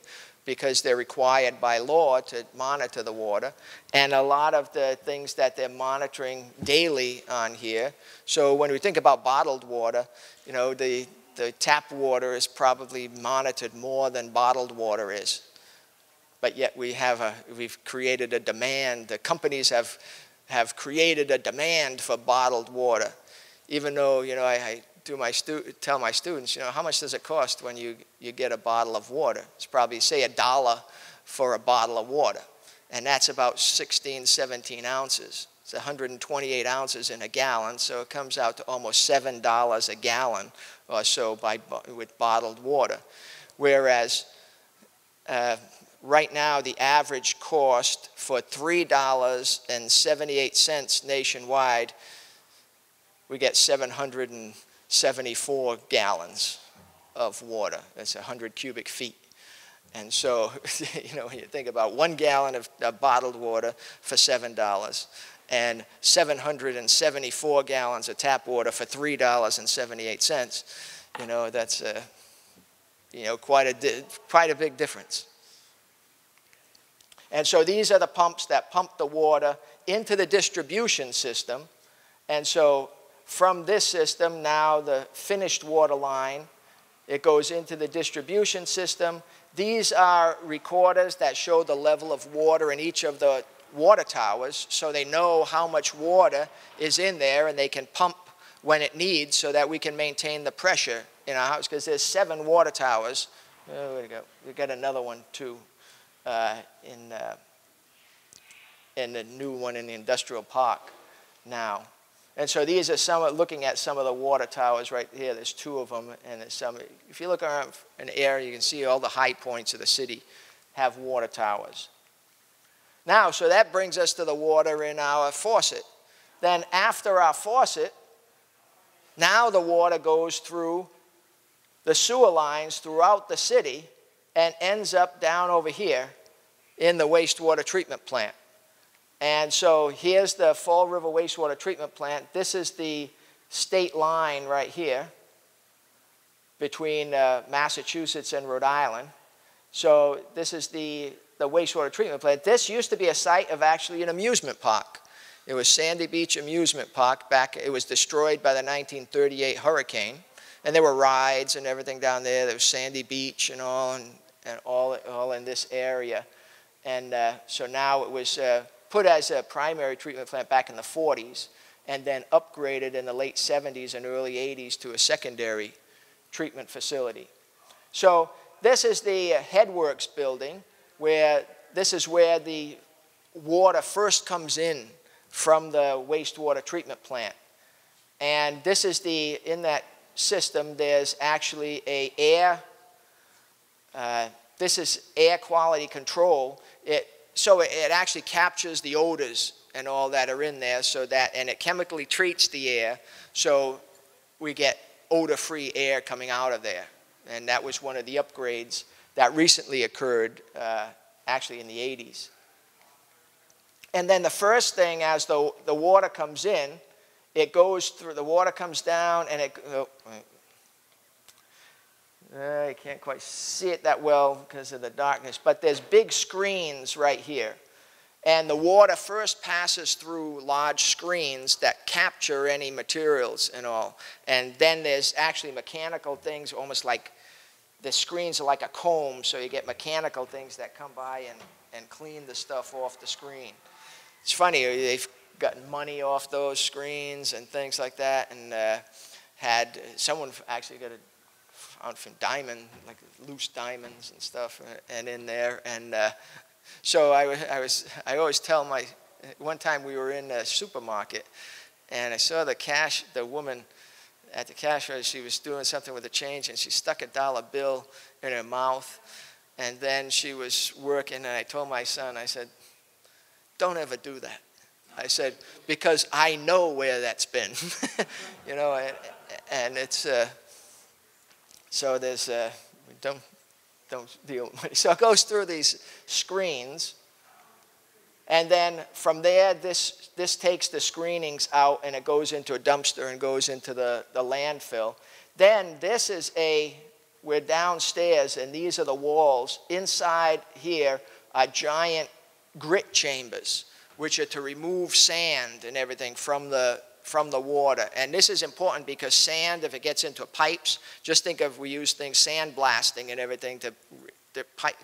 because they're required by law to monitor the water. And a lot of the things that they're monitoring daily on here. So when we think about bottled water, you know, the, the tap water is probably monitored more than bottled water is. But yet we have a, we've created a demand, the companies have, have created a demand for bottled water. even though, you know, I, I do my stu- tell my students, you know, how much does it cost when you, you get a bottle of water? It's probably, say, a dollar for a bottle of water. And that's about 16, 17 ounces. It's 128 ounces in a gallon, so it comes out to almost $7 a gallon or so by, with bottled water. Whereas uh, right now, the average cost for $3.78 nationwide, we get 774 gallons of water. That's 100 cubic feet. And so, <laughs> you know, when you think about one gallon of, of bottled water for $7 and 774 gallons of tap water for $3.78, you know, that's, uh, you know, quite a, quite a big difference. And so these are the pumps that pump the water into the distribution system. And so from this system, now the finished water line, it goes into the distribution system. These are recorders that show the level of water in each of the water towers so they know how much water is in there and they can pump when it needs so that we can maintain the pressure in our house because there's seven water towers. Oh, we go? We got another one too uh, in, uh, in the new one in the industrial park now. And so these are some, looking at some of the water towers right here. There's two of them, and some. If you look around an area, you can see all the high points of the city have water towers. Now, so that brings us to the water in our faucet. Then after our faucet, now the water goes through the sewer lines throughout the city and ends up down over here in the wastewater treatment plant. And so here's the Fall River Wastewater Treatment Plant. This is the state line right here between uh, Massachusetts and Rhode Island. So this is the, the wastewater treatment plant. This used to be a site of actually an amusement park. It was Sandy Beach Amusement Park back, it was destroyed by the 1938 hurricane. And there were rides and everything down there. There was Sandy Beach and all, and, and all, all in this area. And uh, so now it was uh, put as a primary treatment plant back in the 40s and then upgraded in the late 70s and early 80s to a secondary treatment facility. So this is the Headworks building where this is where the water first comes in from the wastewater treatment plant. And this is the, in that system, there's actually a air, uh, this is air quality control. It, so it, it actually captures the odors and all that are in there so that, and it chemically treats the air so we get odor-free air coming out of there. And that was one of the upgrades that recently occurred uh, actually in the 80s. And then the first thing as the, the water comes in, it goes through, the water comes down and it, oh, uh, you can't quite see it that well because of the darkness, but there's big screens right here. And the water first passes through large screens that capture any materials and all. And then there's actually mechanical things, almost like the screens are like a comb, so you get mechanical things that come by and, and clean the stuff off the screen. It's funny, they've gotten money off those screens and things like that, and uh, had someone actually got a out from diamond, like loose diamonds and stuff, uh, and in there. And uh, so I, I was, I always tell my, one time we were in a supermarket, and I saw the cash, the woman at the cash register, she was doing something with the change, and she stuck a dollar bill in her mouth. And then she was working, and I told my son, I said, don't ever do that. I said, because I know where that's been, <laughs> you know, and, and it's, uh, so there's, uh, don't, don't deal with money. <laughs> So it goes through these screens. And then from there, this, this takes the screenings out and it goes into a dumpster and goes into the, the landfill. Then this is a, we're downstairs and these are the walls. Inside here are giant grit chambers, which are to remove sand and everything from the, from the water. And this is important because sand, if it gets into pipes, just think of we use things sandblasting and everything to, to pipe.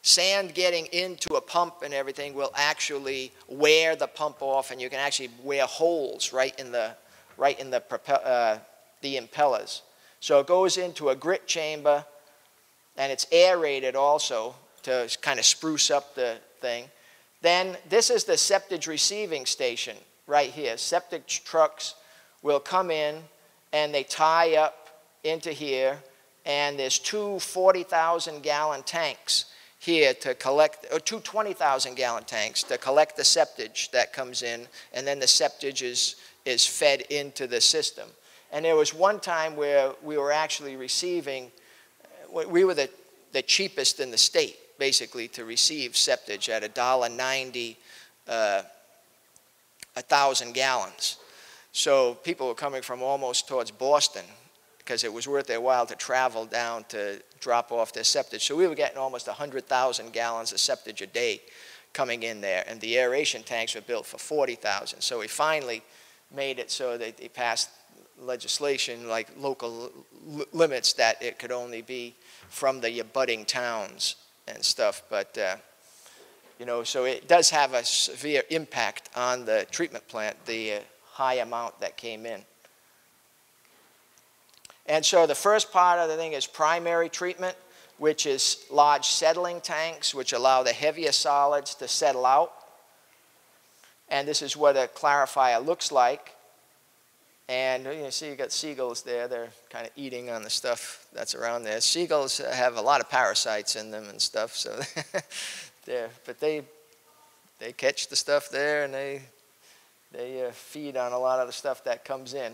Sand getting into a pump and everything will actually wear the pump off, and you can actually wear holes right in the right in the, uh, the impellers. So it goes into a grit chamber, and it's aerated also to kind of spruce up the thing. Then this is the septage receiving station right here. Septic trucks will come in and they tie up into here, and there's two 40,000 gallon tanks here to collect, or two 20,000 gallon tanks to collect the septage that comes in, and then the septage is, is fed into the system. And there was one time where we were actually receiving, we were the, the cheapest in the state, basically, to receive septage at $1.90 uh, a thousand gallons. So people were coming from almost towards Boston because it was worth their while to travel down to drop off their septage. So we were getting almost 100,000 gallons of septage a day coming in there, and the aeration tanks were built for 40,000. So we finally made it so that they passed legislation like local limits that it could only be from the abutting towns and stuff. But, uh, you know, so it does have a severe impact on the treatment plant, the uh, high amount that came in. And so the first part of the thing is primary treatment, which is large settling tanks, which allow the heavier solids to settle out. And this is what a clarifier looks like. And you see, you got seagulls there. They're kind of eating on the stuff that's around there. Seagulls have a lot of parasites in them and stuff, so <laughs> there. But they they catch the stuff there, and they they uh, feed on a lot of the stuff that comes in.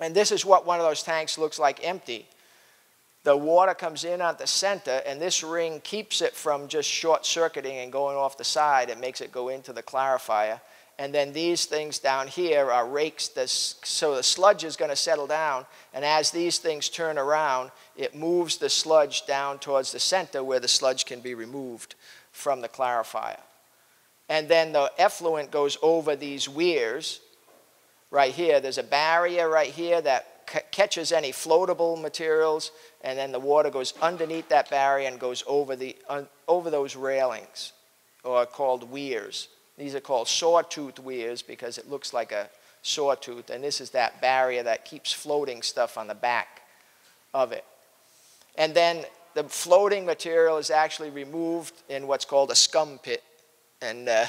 And this is what one of those tanks looks like empty. The water comes in at the center, and this ring keeps it from just short circuiting and going off the side. It makes it go into the clarifier. And then these things down here are rakes, this, so the sludge is going to settle down. And as these things turn around, it moves the sludge down towards the center where the sludge can be removed from the clarifier. And then the effluent goes over these weirs right here. There's a barrier right here that catches any floatable materials, and then the water goes underneath that barrier and goes over, the, over those railings, or called weirs. These are called sawtooth weirs because it looks like a sawtooth, and this is that barrier that keeps floating stuff on the back of it. And then the floating material is actually removed in what's called a scum pit. And uh,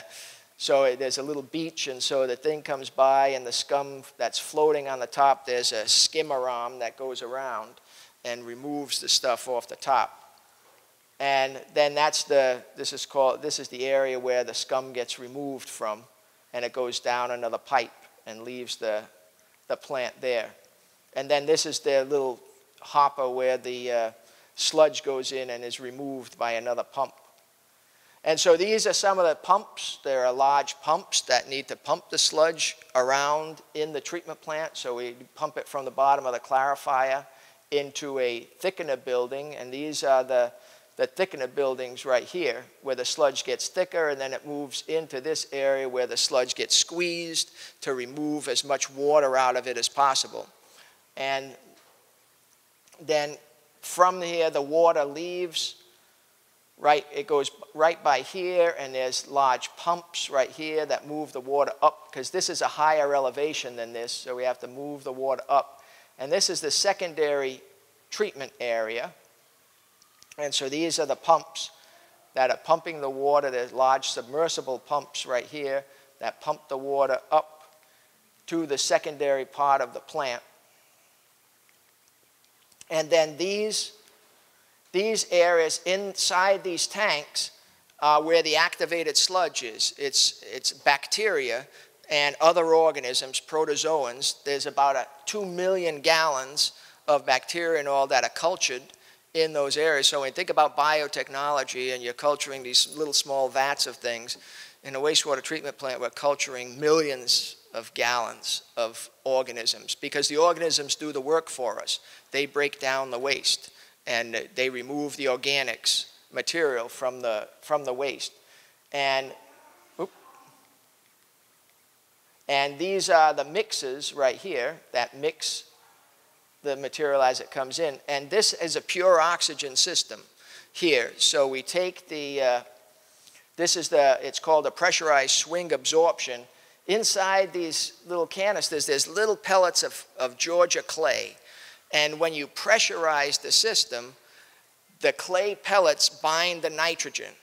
so there's a little beach, and so the thing comes by, and the scum that's floating on the top, there's a skimmer arm that goes around and removes the stuff off the top. And then that's the, this is called, this is the area where the scum gets removed from, and it goes down another pipe and leaves the, the plant there. And then this is the little hopper where the uh, sludge goes in and is removed by another pump. And so these are some of the pumps. There are large pumps that need to pump the sludge around in the treatment plant. So we pump it from the bottom of the clarifier into a thickener building. And these are the, the thickener buildings right here where the sludge gets thicker and then it moves into this area where the sludge gets squeezed to remove as much water out of it as possible. And then from here, the water leaves right, it goes right by here, and there's large pumps right here that move the water up, because this is a higher elevation than this, so we have to move the water up. And this is the secondary treatment area. And so these are the pumps that are pumping the water. There's large submersible pumps right here that pump the water up to the secondary part of the plant. And then these these areas inside these tanks uh, where the activated sludge is. It's, it's bacteria and other organisms, protozoans. There's about a, 2 million gallons of bacteria and all that are cultured in those areas. So when you think about biotechnology and you're culturing these little small vats of things, in a wastewater treatment plant, we're culturing millions of gallons of organisms because the organisms do the work for us. They break down the waste and they remove the organics material from the, from the waste. And, and these are the mixes right here that mix the material as it comes in. And this is a pure oxygen system here. So we take the, uh, this is the, it's called a pressurized swing absorption. inside these little canisters, there's little pellets of, of Georgia clay. And when you pressurize the system, the clay pellets bind the nitrogen.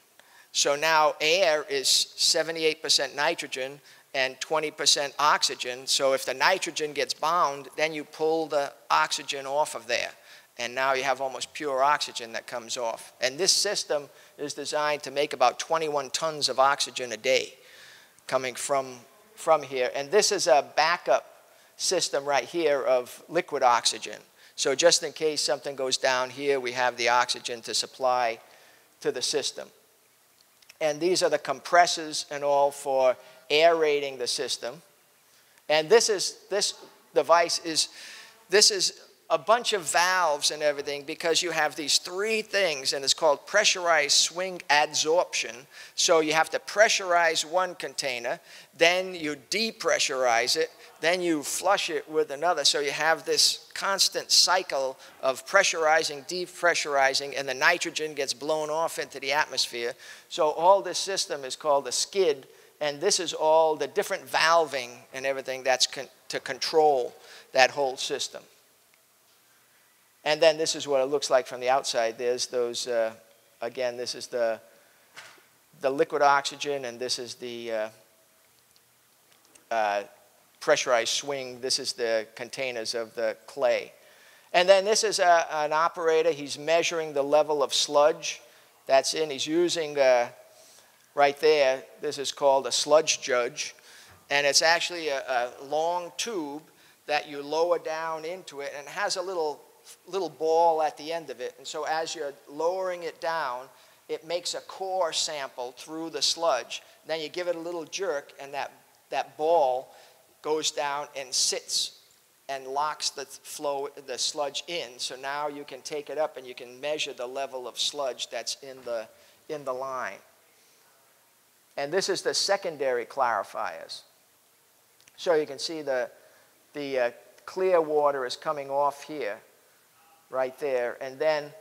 So now air is 78% nitrogen and 20% oxygen. So if the nitrogen gets bound, then you pull the oxygen off of there. And now you have almost pure oxygen that comes off. And this system is designed to make about 21 tons of oxygen a day coming from, from here. And this is a backup system right here of liquid oxygen. So just in case something goes down here, we have the oxygen to supply to the system. And these are the compressors and all for aerating the system. And this is this device is this is a bunch of valves and everything because you have these three things and it's called pressurized swing adsorption. So you have to pressurize one container, then you depressurize it, then you flush it with another. So you have this constant cycle of pressurizing, depressurizing, and the nitrogen gets blown off into the atmosphere. So all this system is called a skid, and this is all the different valving and everything that's con to control that whole system. And then this is what it looks like from the outside. There's those, uh, again, this is the, the liquid oxygen, and this is the uh, uh, pressurized swing. This is the containers of the clay. And then this is a, an operator. He's measuring the level of sludge that's in. He's using, uh, right there, this is called a sludge judge. And it's actually a, a long tube that you lower down into it, and it has a little little ball at the end of it. And so as you're lowering it down, it makes a core sample through the sludge. Then you give it a little jerk, and that, that ball goes down and sits and locks the flow, the sludge in. So now you can take it up and you can measure the level of sludge that's in the, in the line. And this is the secondary clarifiers. So you can see the, the uh, clear water is coming off here right there. And then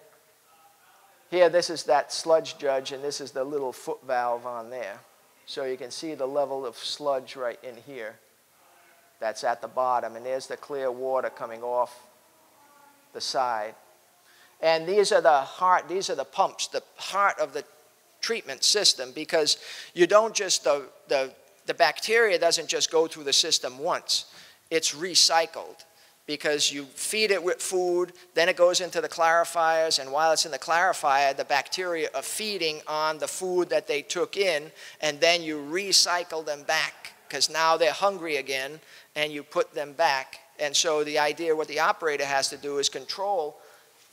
here, this is that sludge judge, and this is the little foot valve on there. So you can see the level of sludge right in here. That's at the bottom. And there's the clear water coming off the side. And these are the heart, these are the pumps, the heart of the treatment system, because you don't just, the, the, the bacteria doesn't just go through the system once. It's recycled because you feed it with food, then it goes into the clarifiers, and while it's in the clarifier, the bacteria are feeding on the food that they took in, and then you recycle them back because now they're hungry again, and you put them back. And so the idea, what the operator has to do is control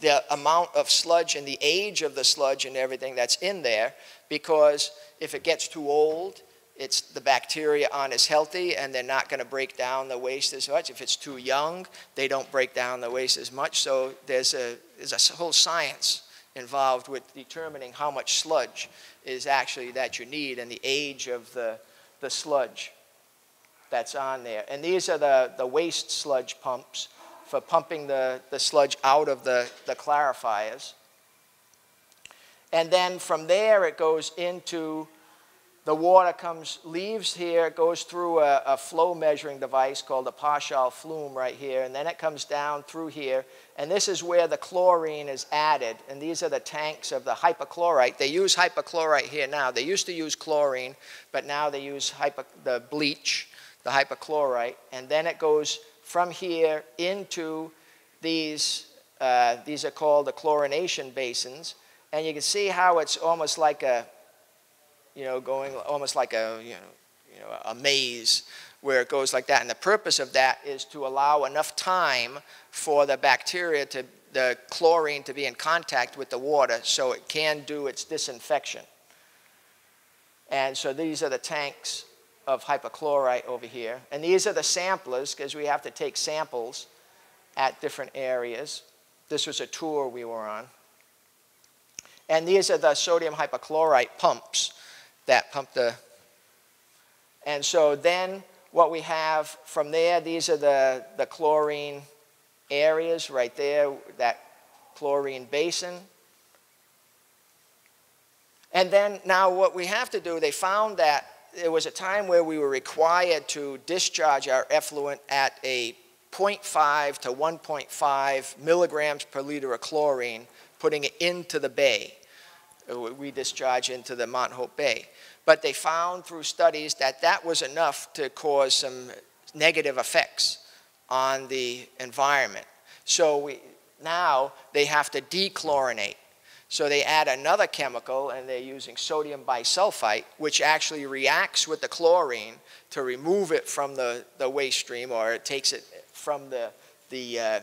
the amount of sludge and the age of the sludge and everything that's in there, because if it gets too old, it's the bacteria aren't as healthy and they're not going to break down the waste as much. If it's too young, they don't break down the waste as much. So there's a, there's a whole science involved with determining how much sludge is actually that you need and the age of the, the sludge that's on there. And these are the, the waste sludge pumps for pumping the, the sludge out of the, the clarifiers. And then from there it goes into the water comes, leaves here, goes through a, a, flow measuring device called a Parshall flume right here, and then it comes down through here. And this is where the chlorine is added. And these are the tanks of the hypochlorite. They use hypochlorite here now. They used to use chlorine, but now they use the bleach, the hypochlorite. And then it goes from here into these, uh, these are called the chlorination basins. And you can see how it's almost like a you know, going almost like a, you know, you know, a maze where it goes like that. And the purpose of that is to allow enough time for the bacteria to, the chlorine to be in contact with the water so it can do its disinfection. And so these are the tanks of hypochlorite over here. And these are the samplers because we have to take samples at different areas. This was a tour we were on. And these are the sodium hypochlorite pumps that pump the. And so then what we have from there, these are the, the chlorine areas right there, that chlorine basin. And then now what we have to do, they found that there was a time where we were required to discharge our effluent at a 0.5 to 1.5 milligrams per liter of chlorine, putting it into the bay. Uh, We discharge into the Mount Hope Bay. But they found through studies that that was enough to cause some negative effects on the environment. So we, now they have to dechlorinate. So they add another chemical and they're using sodium bisulfite, which actually reacts with the chlorine to remove it from the, the waste stream or it takes it from the, the uh,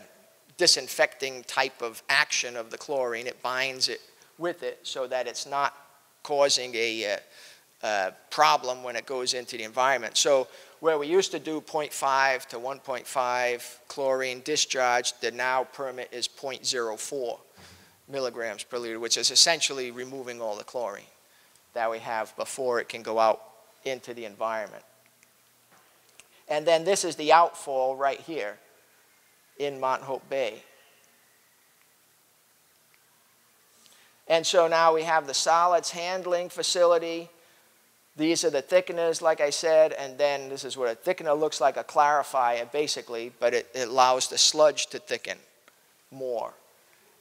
disinfecting type of action of the chlorine. It binds it with it so that it's not causing a uh, uh, problem when it goes into the environment. So where we used to do 0.5 to 1.5 chlorine discharge, the now permit is 0.04 milligrams per liter, which is essentially removing all the chlorine that we have before it can go out into the environment. And then this is the outfall right here in Mount Hope Bay. And so now we have the solids handling facility. These are the thickeners, like I said, and then this is what a thickener looks like, a clarifier basically, but it, it allows the sludge to thicken more.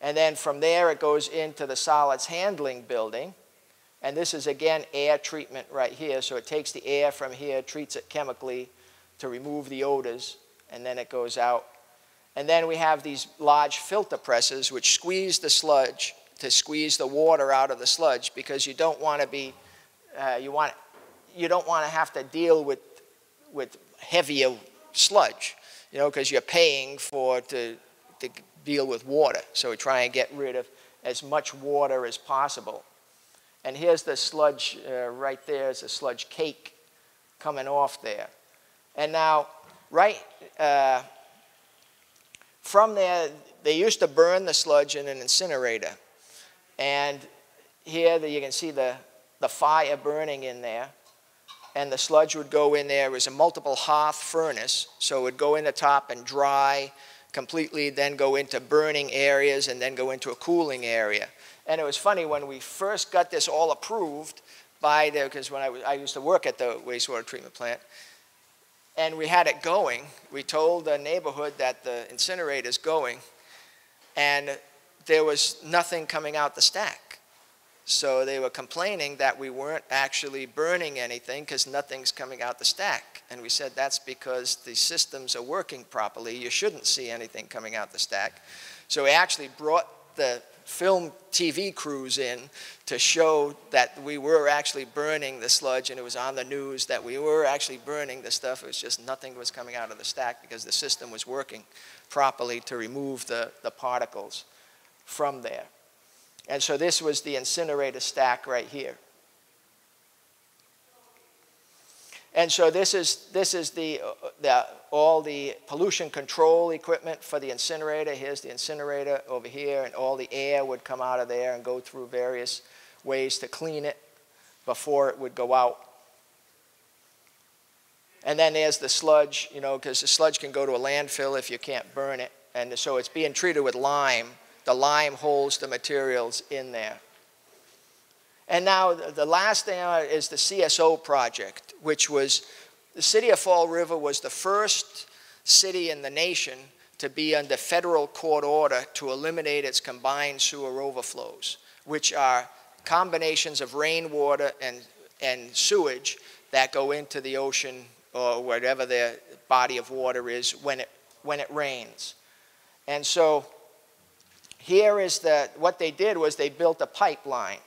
And then from there it goes into the solids handling building. And this is again air treatment right here. So it takes the air from here, treats it chemically to remove the odors, and then it goes out. And then we have these large filter presses which squeeze the sludge to squeeze the water out of the sludge because you don't want to be, uh, you, want, you don't want to have to deal with, with heavier sludge, you know, because you're paying for to, to deal with water. So we try and get rid of as much water as possible. And here's the sludge uh, right there is a sludge cake coming off there. And now, right uh, from there, they used to burn the sludge in an incinerator. And here the, you can see the, the fire burning in there. And the sludge would go in there. It was a multiple hearth furnace, so it would go in the top and dry completely, then go into burning areas, and then go into a cooling area. And it was funny when we first got this all approved by the, because when I, I used to work at the wastewater treatment plant, and we had it going. We told the neighborhood that the incinerator is going, and there was nothing coming out the stack. So they were complaining that we weren't actually burning anything because nothing's coming out the stack. And we said that's because the systems are working properly. You shouldn't see anything coming out the stack. So we actually brought the film TV crews in to show that we were actually burning the sludge and it was on the news that we were actually burning the stuff. It was just nothing was coming out of the stack because the system was working properly to remove the, the particles from there. And so this was the incinerator stack right here. And so this is, this is the, uh, the, all the pollution control equipment for the incinerator. Here's the incinerator over here, and all the air would come out of there and go through various ways to clean it before it would go out. And then there's the sludge, you know, because the sludge can go to a landfill if you can't burn it. And so it's being treated with lime the lime holds the materials in there. And now the last thing is the CSO project, which was the city of Fall River was the first city in the nation to be under federal court order to eliminate its combined sewer overflows, which are combinations of rainwater and, and sewage that go into the ocean or whatever the body of water is when it, when it rains. And so here is the, what they did was they built a pipeline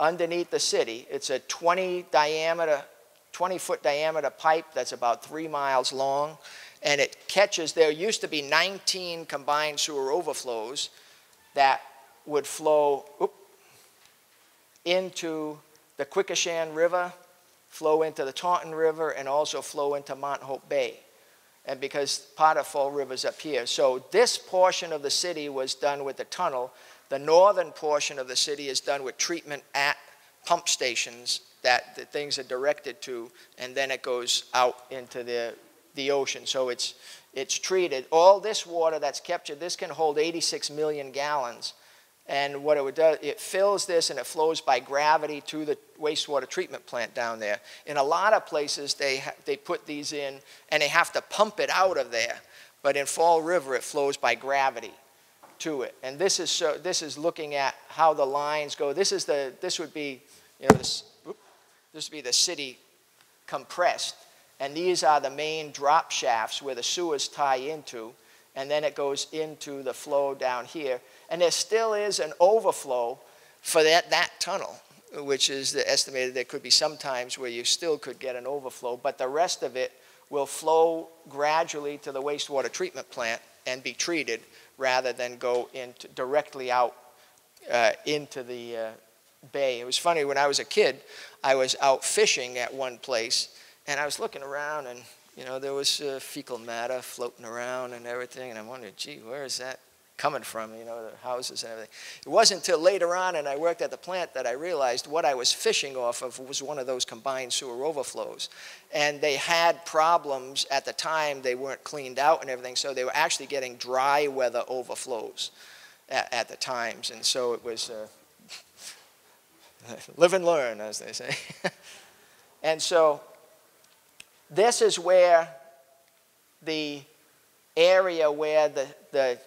underneath the city. It's a 20 diameter, 20 foot diameter pipe that's about three miles long. And it catches, there used to be 19 combined sewer overflows that would flow whoop, into the Quequechan River, flow into the Taunton River, and also flow into Mount Hope Bay and because part of Fall River's up here. So this portion of the city was done with the tunnel. The northern portion of the city is done with treatment at pump stations that the things are directed to, and then it goes out into the, the ocean. So it's, it's treated. All this water that's captured, this can hold 86 million gallons, And what it would do, it fills this and it flows by gravity to the wastewater treatment plant down there. In a lot of places, they, they put these in and they have to pump it out of there. But in Fall River, it flows by gravity to it. And this is, so, this is looking at how the lines go. This, is the, this would be, you know, this, this would be the city compressed. And these are the main drop shafts where the sewers tie into. And then it goes into the flow down here. And there still is an overflow for that, that tunnel, which is the estimated there could be some times where you still could get an overflow, but the rest of it will flow gradually to the wastewater treatment plant and be treated rather than go into, directly out uh, into the uh, bay. It was funny, when I was a kid, I was out fishing at one place, and I was looking around, and you know, there was uh, fecal matter floating around and everything, and I wondered, gee, where is that coming from, you know, the houses and everything. It wasn't until later on, and I worked at the plant, that I realized what I was fishing off of was one of those combined sewer overflows. And they had problems at the time, they weren't cleaned out and everything, so they were actually getting dry weather overflows at, at the times. And so it was uh, <laughs> live and learn, as they say. <laughs> and so this is where the area where the, the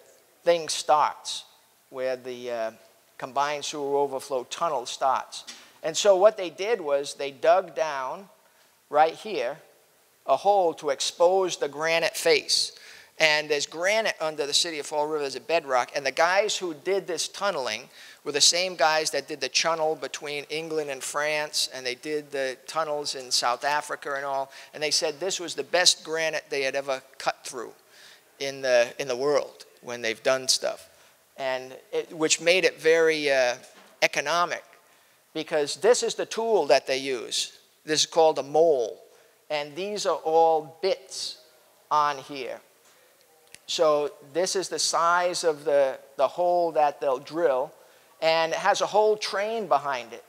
thing starts, where the uh, combined sewer overflow tunnel starts. And so what they did was they dug down right here a hole to expose the granite face. And there's granite under the city of Fall River, there's a bedrock. And the guys who did this tunneling were the same guys that did the tunnel between England and France, and they did the tunnels in South Africa and all. And they said this was the best granite they had ever cut through in the, in the world when they've done stuff, and it, which made it very uh, economic because this is the tool that they use. This is called a mole, and these are all bits on here. So this is the size of the, the hole that they'll drill, and it has a whole train behind it.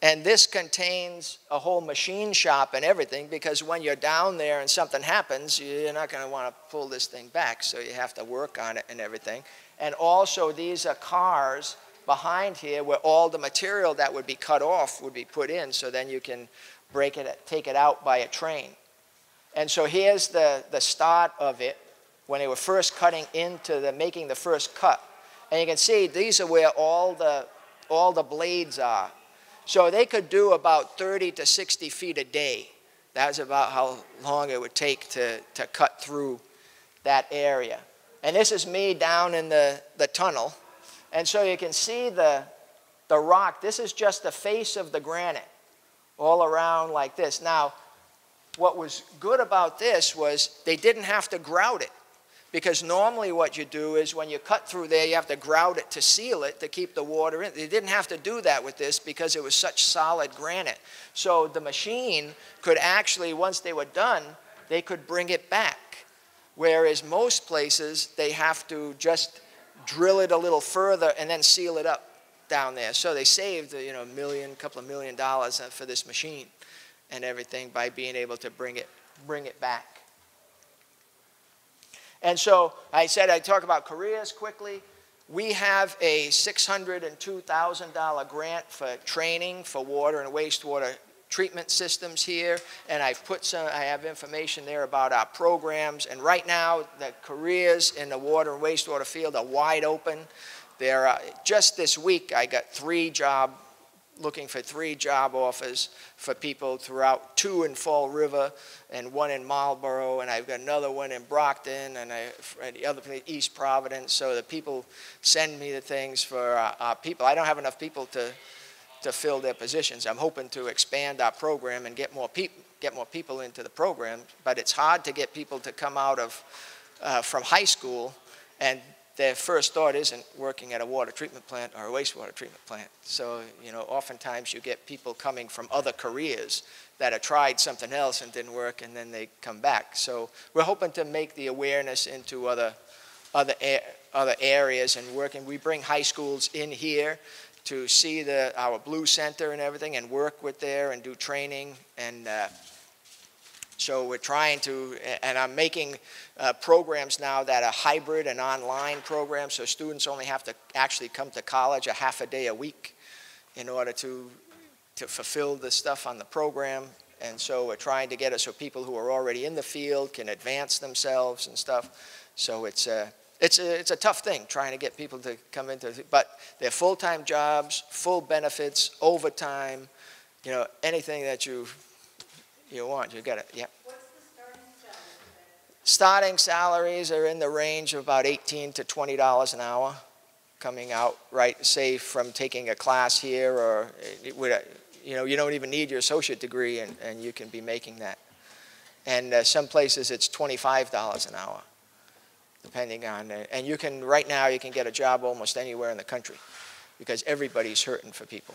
And this contains a whole machine shop and everything because when you're down there and something happens, you're not going to want to pull this thing back. So you have to work on it and everything. And also, these are cars behind here where all the material that would be cut off would be put in. So then you can break it, take it out by a train. And so here's the, the start of it when they were first cutting into the, making the first cut. And you can see these are where all the, all the blades are. So they could do about 30 to 60 feet a day. That's about how long it would take to, to cut through that area. And this is me down in the, the tunnel. And so you can see the, the rock. This is just the face of the granite all around like this. Now, what was good about this was they didn't have to grout it. Because normally what you do is when you cut through there, you have to grout it to seal it to keep the water in. They didn't have to do that with this because it was such solid granite. So the machine could actually, once they were done, they could bring it back. Whereas most places, they have to just drill it a little further and then seal it up down there. So they saved, you know, a million, couple of million dollars for this machine and everything by being able to bring it, bring it back. And so I said I'd talk about careers quickly. We have a $602,000 grant for training for water and wastewater treatment systems here, and I've put some, I have information there about our programs, and right now the careers in the water and wastewater field are wide open. There, are, just this week I got three job looking for three job offers for people throughout, two in Fall River and one in Marlboro, and I've got another one in Brockton and, I, and the other place, East Providence. So the people send me the things for our, our people. I don't have enough people to, to fill their positions. I'm hoping to expand our program and get more people get more people into the program, but it's hard to get people to come out of uh, from high school and their first thought isn't working at a water treatment plant or a wastewater treatment plant. So, you know, oftentimes you get people coming from other careers that have tried something else and didn't work and then they come back. So we're hoping to make the awareness into other, other, other areas and working. We bring high schools in here to see the, our blue center and everything and work with there and do training and uh, So we're trying to, and I'm making uh, programs now that are hybrid and online programs, so students only have to actually come to college a half a day a week in order to, to fulfill the stuff on the program. And so we're trying to get it so people who are already in the field can advance themselves and stuff. So it's a, it's a, it's a tough thing trying to get people to come into, but they're full-time jobs, full benefits, overtime, you know, anything that you, you want, you got it, yeah. What's the starting salary? Starting salaries are in the range of about 18 to 20 dollars an hour, coming out right, say from taking a class here, or it would, you know, you don't even need your associate degree, and, and you can be making that. And uh, some places it's 25 dollars an hour, depending on, uh, and you can right now you can get a job almost anywhere in the country, because everybody's hurting for people.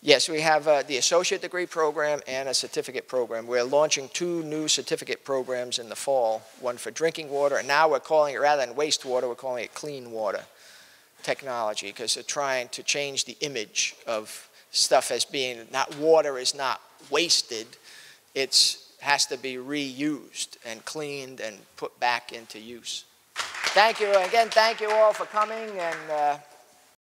Yes, we have uh, the associate degree program and a certificate program. We're launching two new certificate programs in the fall, one for drinking water, and now we're calling it, rather than wastewater, we're calling it clean water technology, because they're trying to change the image of stuff as being, not water is not wasted, it has to be reused and cleaned and put back into use. Thank you. Again, thank you all for coming, and uh,